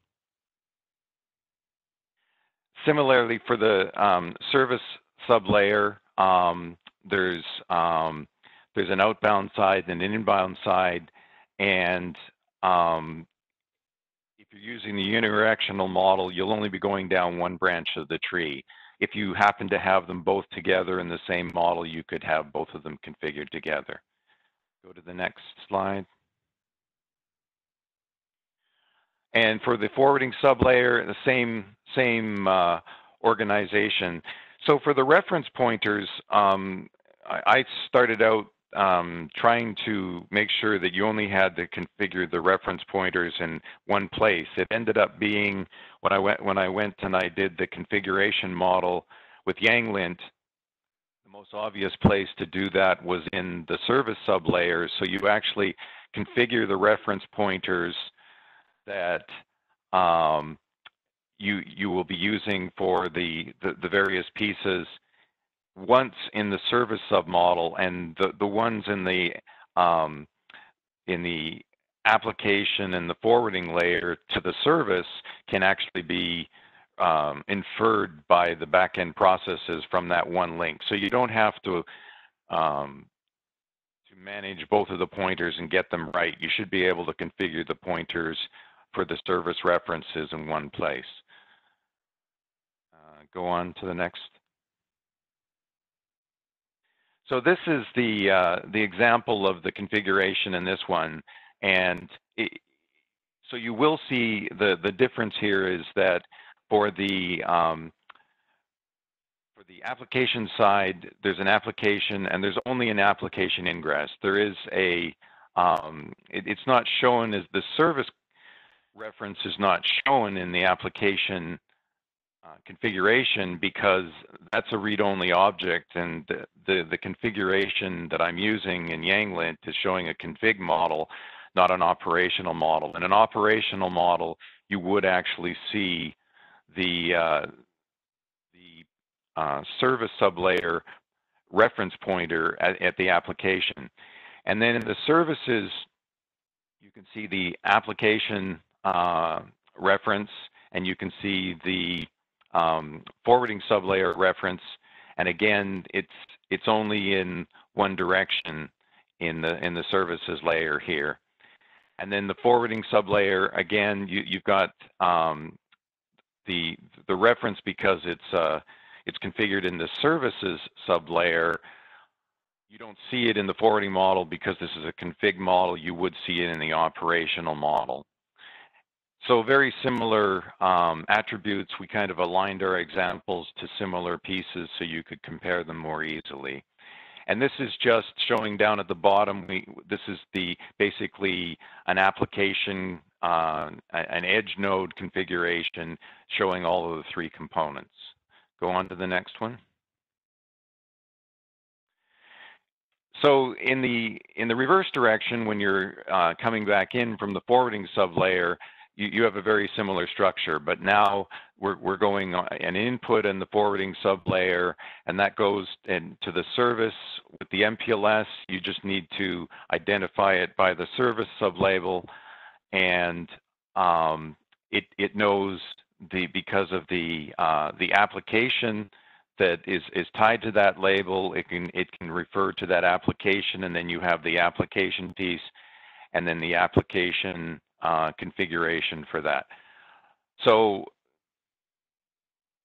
Similarly, for the um, service sublayer, um, there's um, there's an outbound side and an inbound side, and if you're using the unidirectional model, you'll only be going down one branch of the tree. If you happen to have them both together in the same model, you could have both of them configured together. Go to the next slide. And for the forwarding sublayer, the same same uh, organization. So for the reference pointers, um, I, I, started out um, trying to make sure that you only had to configure the reference pointers in one place. It ended up being when I went when I went and I did the configuration model with YangLint. The most obvious place to do that was in the service sublayers. So you actually configure the reference pointers that um, you you will be using for the, the, the various pieces once in the service submodel and the, the ones in the um, in the application and the forwarding layer to the service can actually be um, inferred by the backend processes from that one link. So you don't have to um, to manage both of the pointers and get them right. You should be able to configure the pointers for the service references in one place. Uh, go on to the next. So this is the uh, the example of the configuration in this one, and it, so you will see the the difference here is that for the um, for the application side, there's an application and there's only an application ingress. There is a um, it, it's not shown as the service reference is not shown in the application uh, configuration because that's a read-only object and the, the, the, configuration that I'm using in YangLint is showing a config model, not an operational model. In an operational model, you would actually see the, uh, the uh, service sublayer reference pointer at, at the application. And then in the services, you can see the application uh, reference, and you can see the um, forwarding sublayer reference. And again, it's it's only in one direction in the in the services layer here. And then the forwarding sublayer, again, you, you've got um, the the reference because it's uh, it's configured in the services sublayer. You don't see it in the forwarding model because this is a config model. You would see it in the operational model. So very similar um, attributes. We kind of aligned our examples to similar pieces so you could compare them more easily. And this is just showing down at the bottom. We, this is the basically an application, uh, an edge node configuration showing all of the three components. Go on to the next one. So in the in the reverse direction, when you're uh, coming back in from the forwarding sublayer, you, you have a very similar structure, but now we're, we're going an input in the forwarding sublayer, and that goes into the service. With the MPLS, you just need to identify it by the service sublabel, and um, it, it knows the because of the uh, the application that is is tied to that label. It can it can refer to that application, and then you have the application piece, and then the application uh, configuration for that. So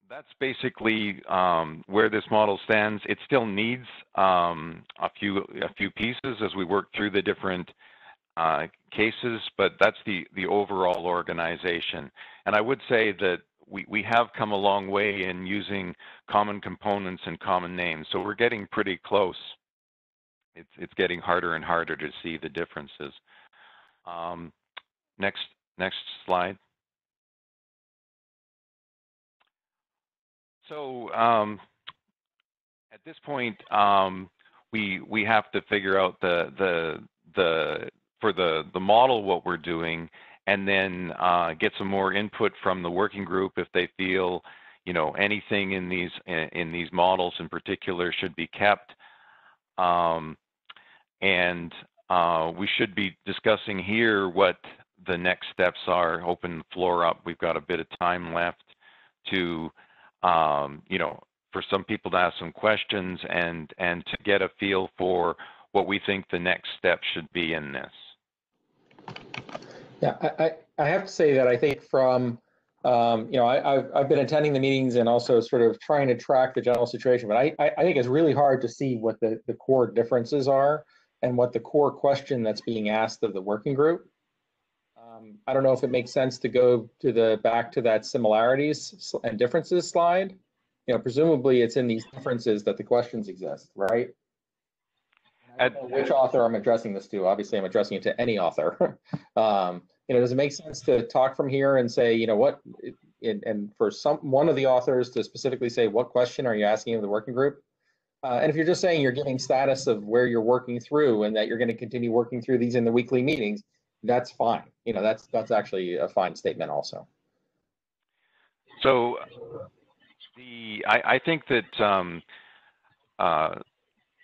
that's basically um, where this model stands. It still needs um, a few a few pieces as we work through the different uh, cases, but that's the the overall organization. And I would say that we, we have come a long way in using common components and common names. So we're getting pretty close. It's, it's getting harder and harder to see the differences. Um, next, next slide. So um, at this point, um, we we have to figure out the the the for the the model what we're doing and then uh, get some more input from the working group if they feel, you know, anything in these in these models in particular should be kept. Um, and uh, we should be discussing here what the next steps are. Open the floor up. We've got a bit of time left to, um, you know, for some people to ask some questions and and to get a feel for what we think the next step should be in this. Yeah, I, I, have to say that I think from, um, you know, I, I've, I've been attending the meetings and also sort of trying to track the general situation, but I, I, I think it's really hard to see what the, the core differences are and what the core question that's being asked of the working group. Um, I don't know if it makes sense to go to the back to that similarities and differences slide. You know, presumably it's in these differences that the questions exist, right? I which author I'm addressing this to. Obviously, I'm addressing it to any author. um, you know, does it make sense to talk from here and say, you know, what, and, and for some one of the authors to specifically say, what question are you asking of the working group? Uh, and if you're just saying you're giving status of where you're working through and that you're going to continue working through these in the weekly meetings, that's fine. You know, that's that's actually a fine statement also. So the I, I think that um, uh,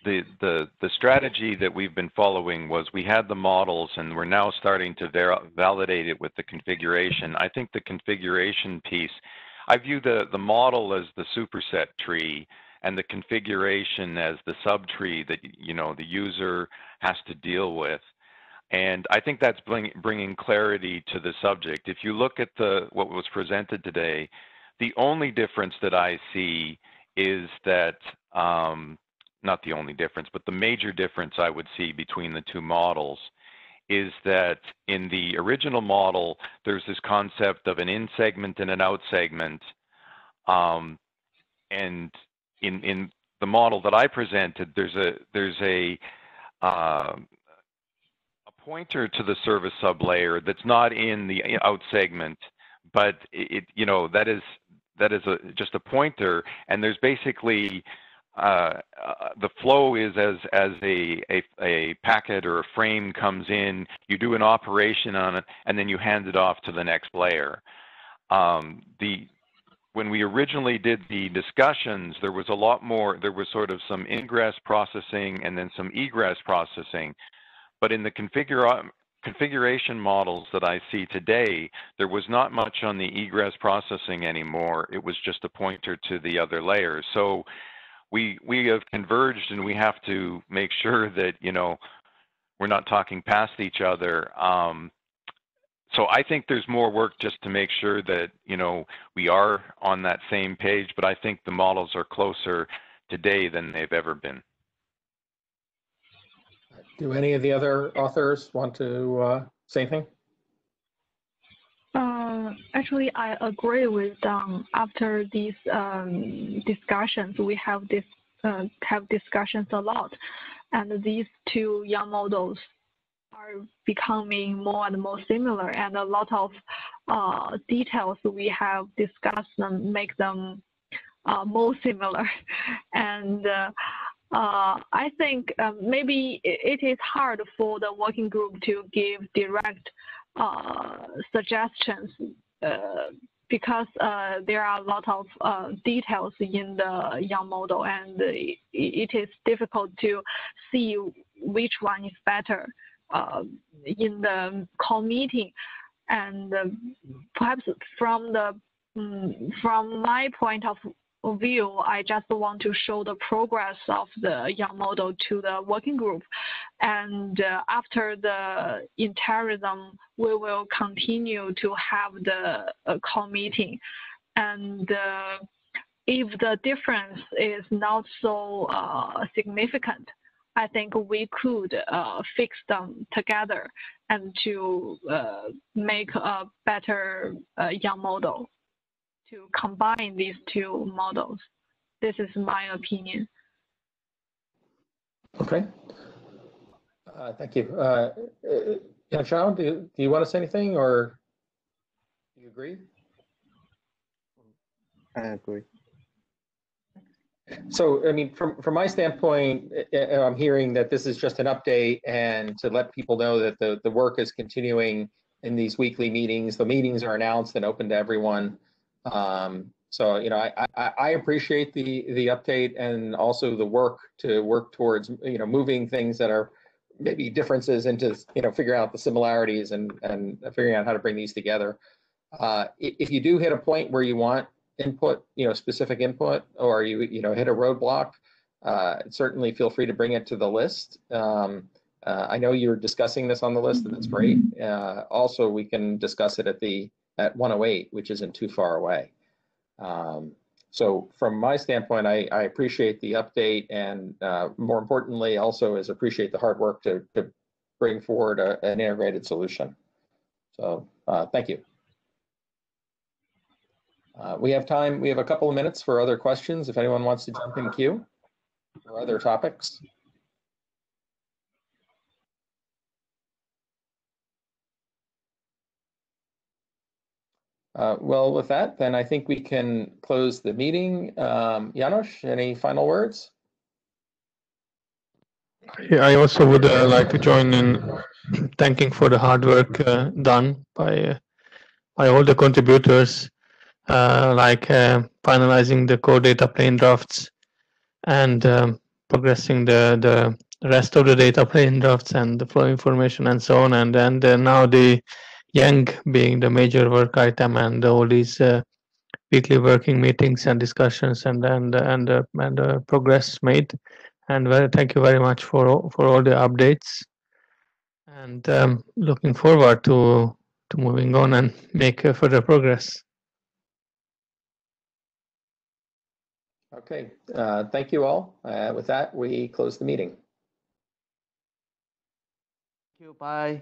the, the, the strategy that we've been following was we had the models and we're now starting to ver- validate it with the configuration. I think the configuration piece, I view the, the model as the superset tree and the configuration as the subtree that you know the user has to deal with. And I think that's bring, bringing clarity to the subject. If you look at the what was presented today, the only difference that I see is that um, not the only difference, but the major difference I would see between the two models is that in the original model, there's this concept of an in segment and an out segment. Um, and in, in the model that I presented, there's a, there's a, uh, a pointer to the service sublayer that's not in the out segment, but it, you know, that is, that is a, just a pointer. And there's basically uh, uh, the flow is as as a, a, a packet or a frame comes in, you do an operation on it, and then you hand it off to the next layer. Um, the when we originally did the discussions, there was a lot more. There was sort of some ingress processing and then some egress processing, but in the configuration models that I see today, there was not much on the egress processing anymore. It was just a pointer to the other layers. So we we have converged and we have to make sure that you know we're not talking past each other um, so i think there's more work just to make sure that you know we are on that same page but i think the models are closer today than they've ever been do any of the other authors want to uh, say anything uh, actually, I agree with um, after these um, discussions, we have this uh, have discussions a lot, and these two YANG models are becoming more and more similar, and a lot of uh, details we have discussed them make them uh, more similar, and. Uh, I think uh, maybe it is hard for the working group to give direct uh, suggestions uh, because uh, there are a lot of uh, details in the YANG model and it, is difficult to see which one is better in the call meeting. And perhaps from the um, from my point of view, I just want to show the progress of the YANG model to the working group. And uh, after the interim, we will continue to have the uh, call meeting. And uh, if the difference is not so uh, significant, I think we could uh, fix them together and to uh, make a better YANG model to combine these two models. This is my opinion. Okay. Uh, Thank you. Uh, uh, Yanshao, do do you want to say anything or do you agree? I agree. So, I mean, from, from my standpoint, uh, uh, I'm hearing that this is just an update and to let people know that the, the work is continuing in these weekly meetings. The meetings are announced and open to everyone. Um, So, you know, I, I, I appreciate the, the update and also the work to work towards, you know, moving things that are maybe differences into, you know, figuring out the similarities and, and figuring out how to bring these together. Uh, If you do hit a point where you want input, you know, specific input, or you, you know, hit a roadblock, uh, certainly feel free to bring it to the list. Um, uh, I know you're discussing this on the list, and that's great. Uh, also, we can discuss it at the, at 108, which isn't too far away. Um, so from my standpoint, I, I appreciate the update and, uh, more importantly, also is appreciate the hard work to, to bring forward a, an integrated solution. So, uh, thank you. Uh, we have time, we have a couple of minutes for other questions, if anyone wants to jump in queue or other topics. Uh, well, with that, then I think we can close the meeting. Um, Janos, any final words? I also would uh, like to join in thanking for the hard work uh, done by uh, by all the contributors, uh, like uh, finalizing the core data plane drafts and um, progressing the the rest of the data plane drafts and the flow information and so on. And and uh, now the YANG being the major work item and all these uh, weekly working meetings and discussions and and and uh, and uh, progress made and very, thank you very much for all- for all the updates and um, looking forward to to moving on and make uh, further progress Okay, uh, thank you all. Uh, with that, we close the meeting. Thank you. Bye.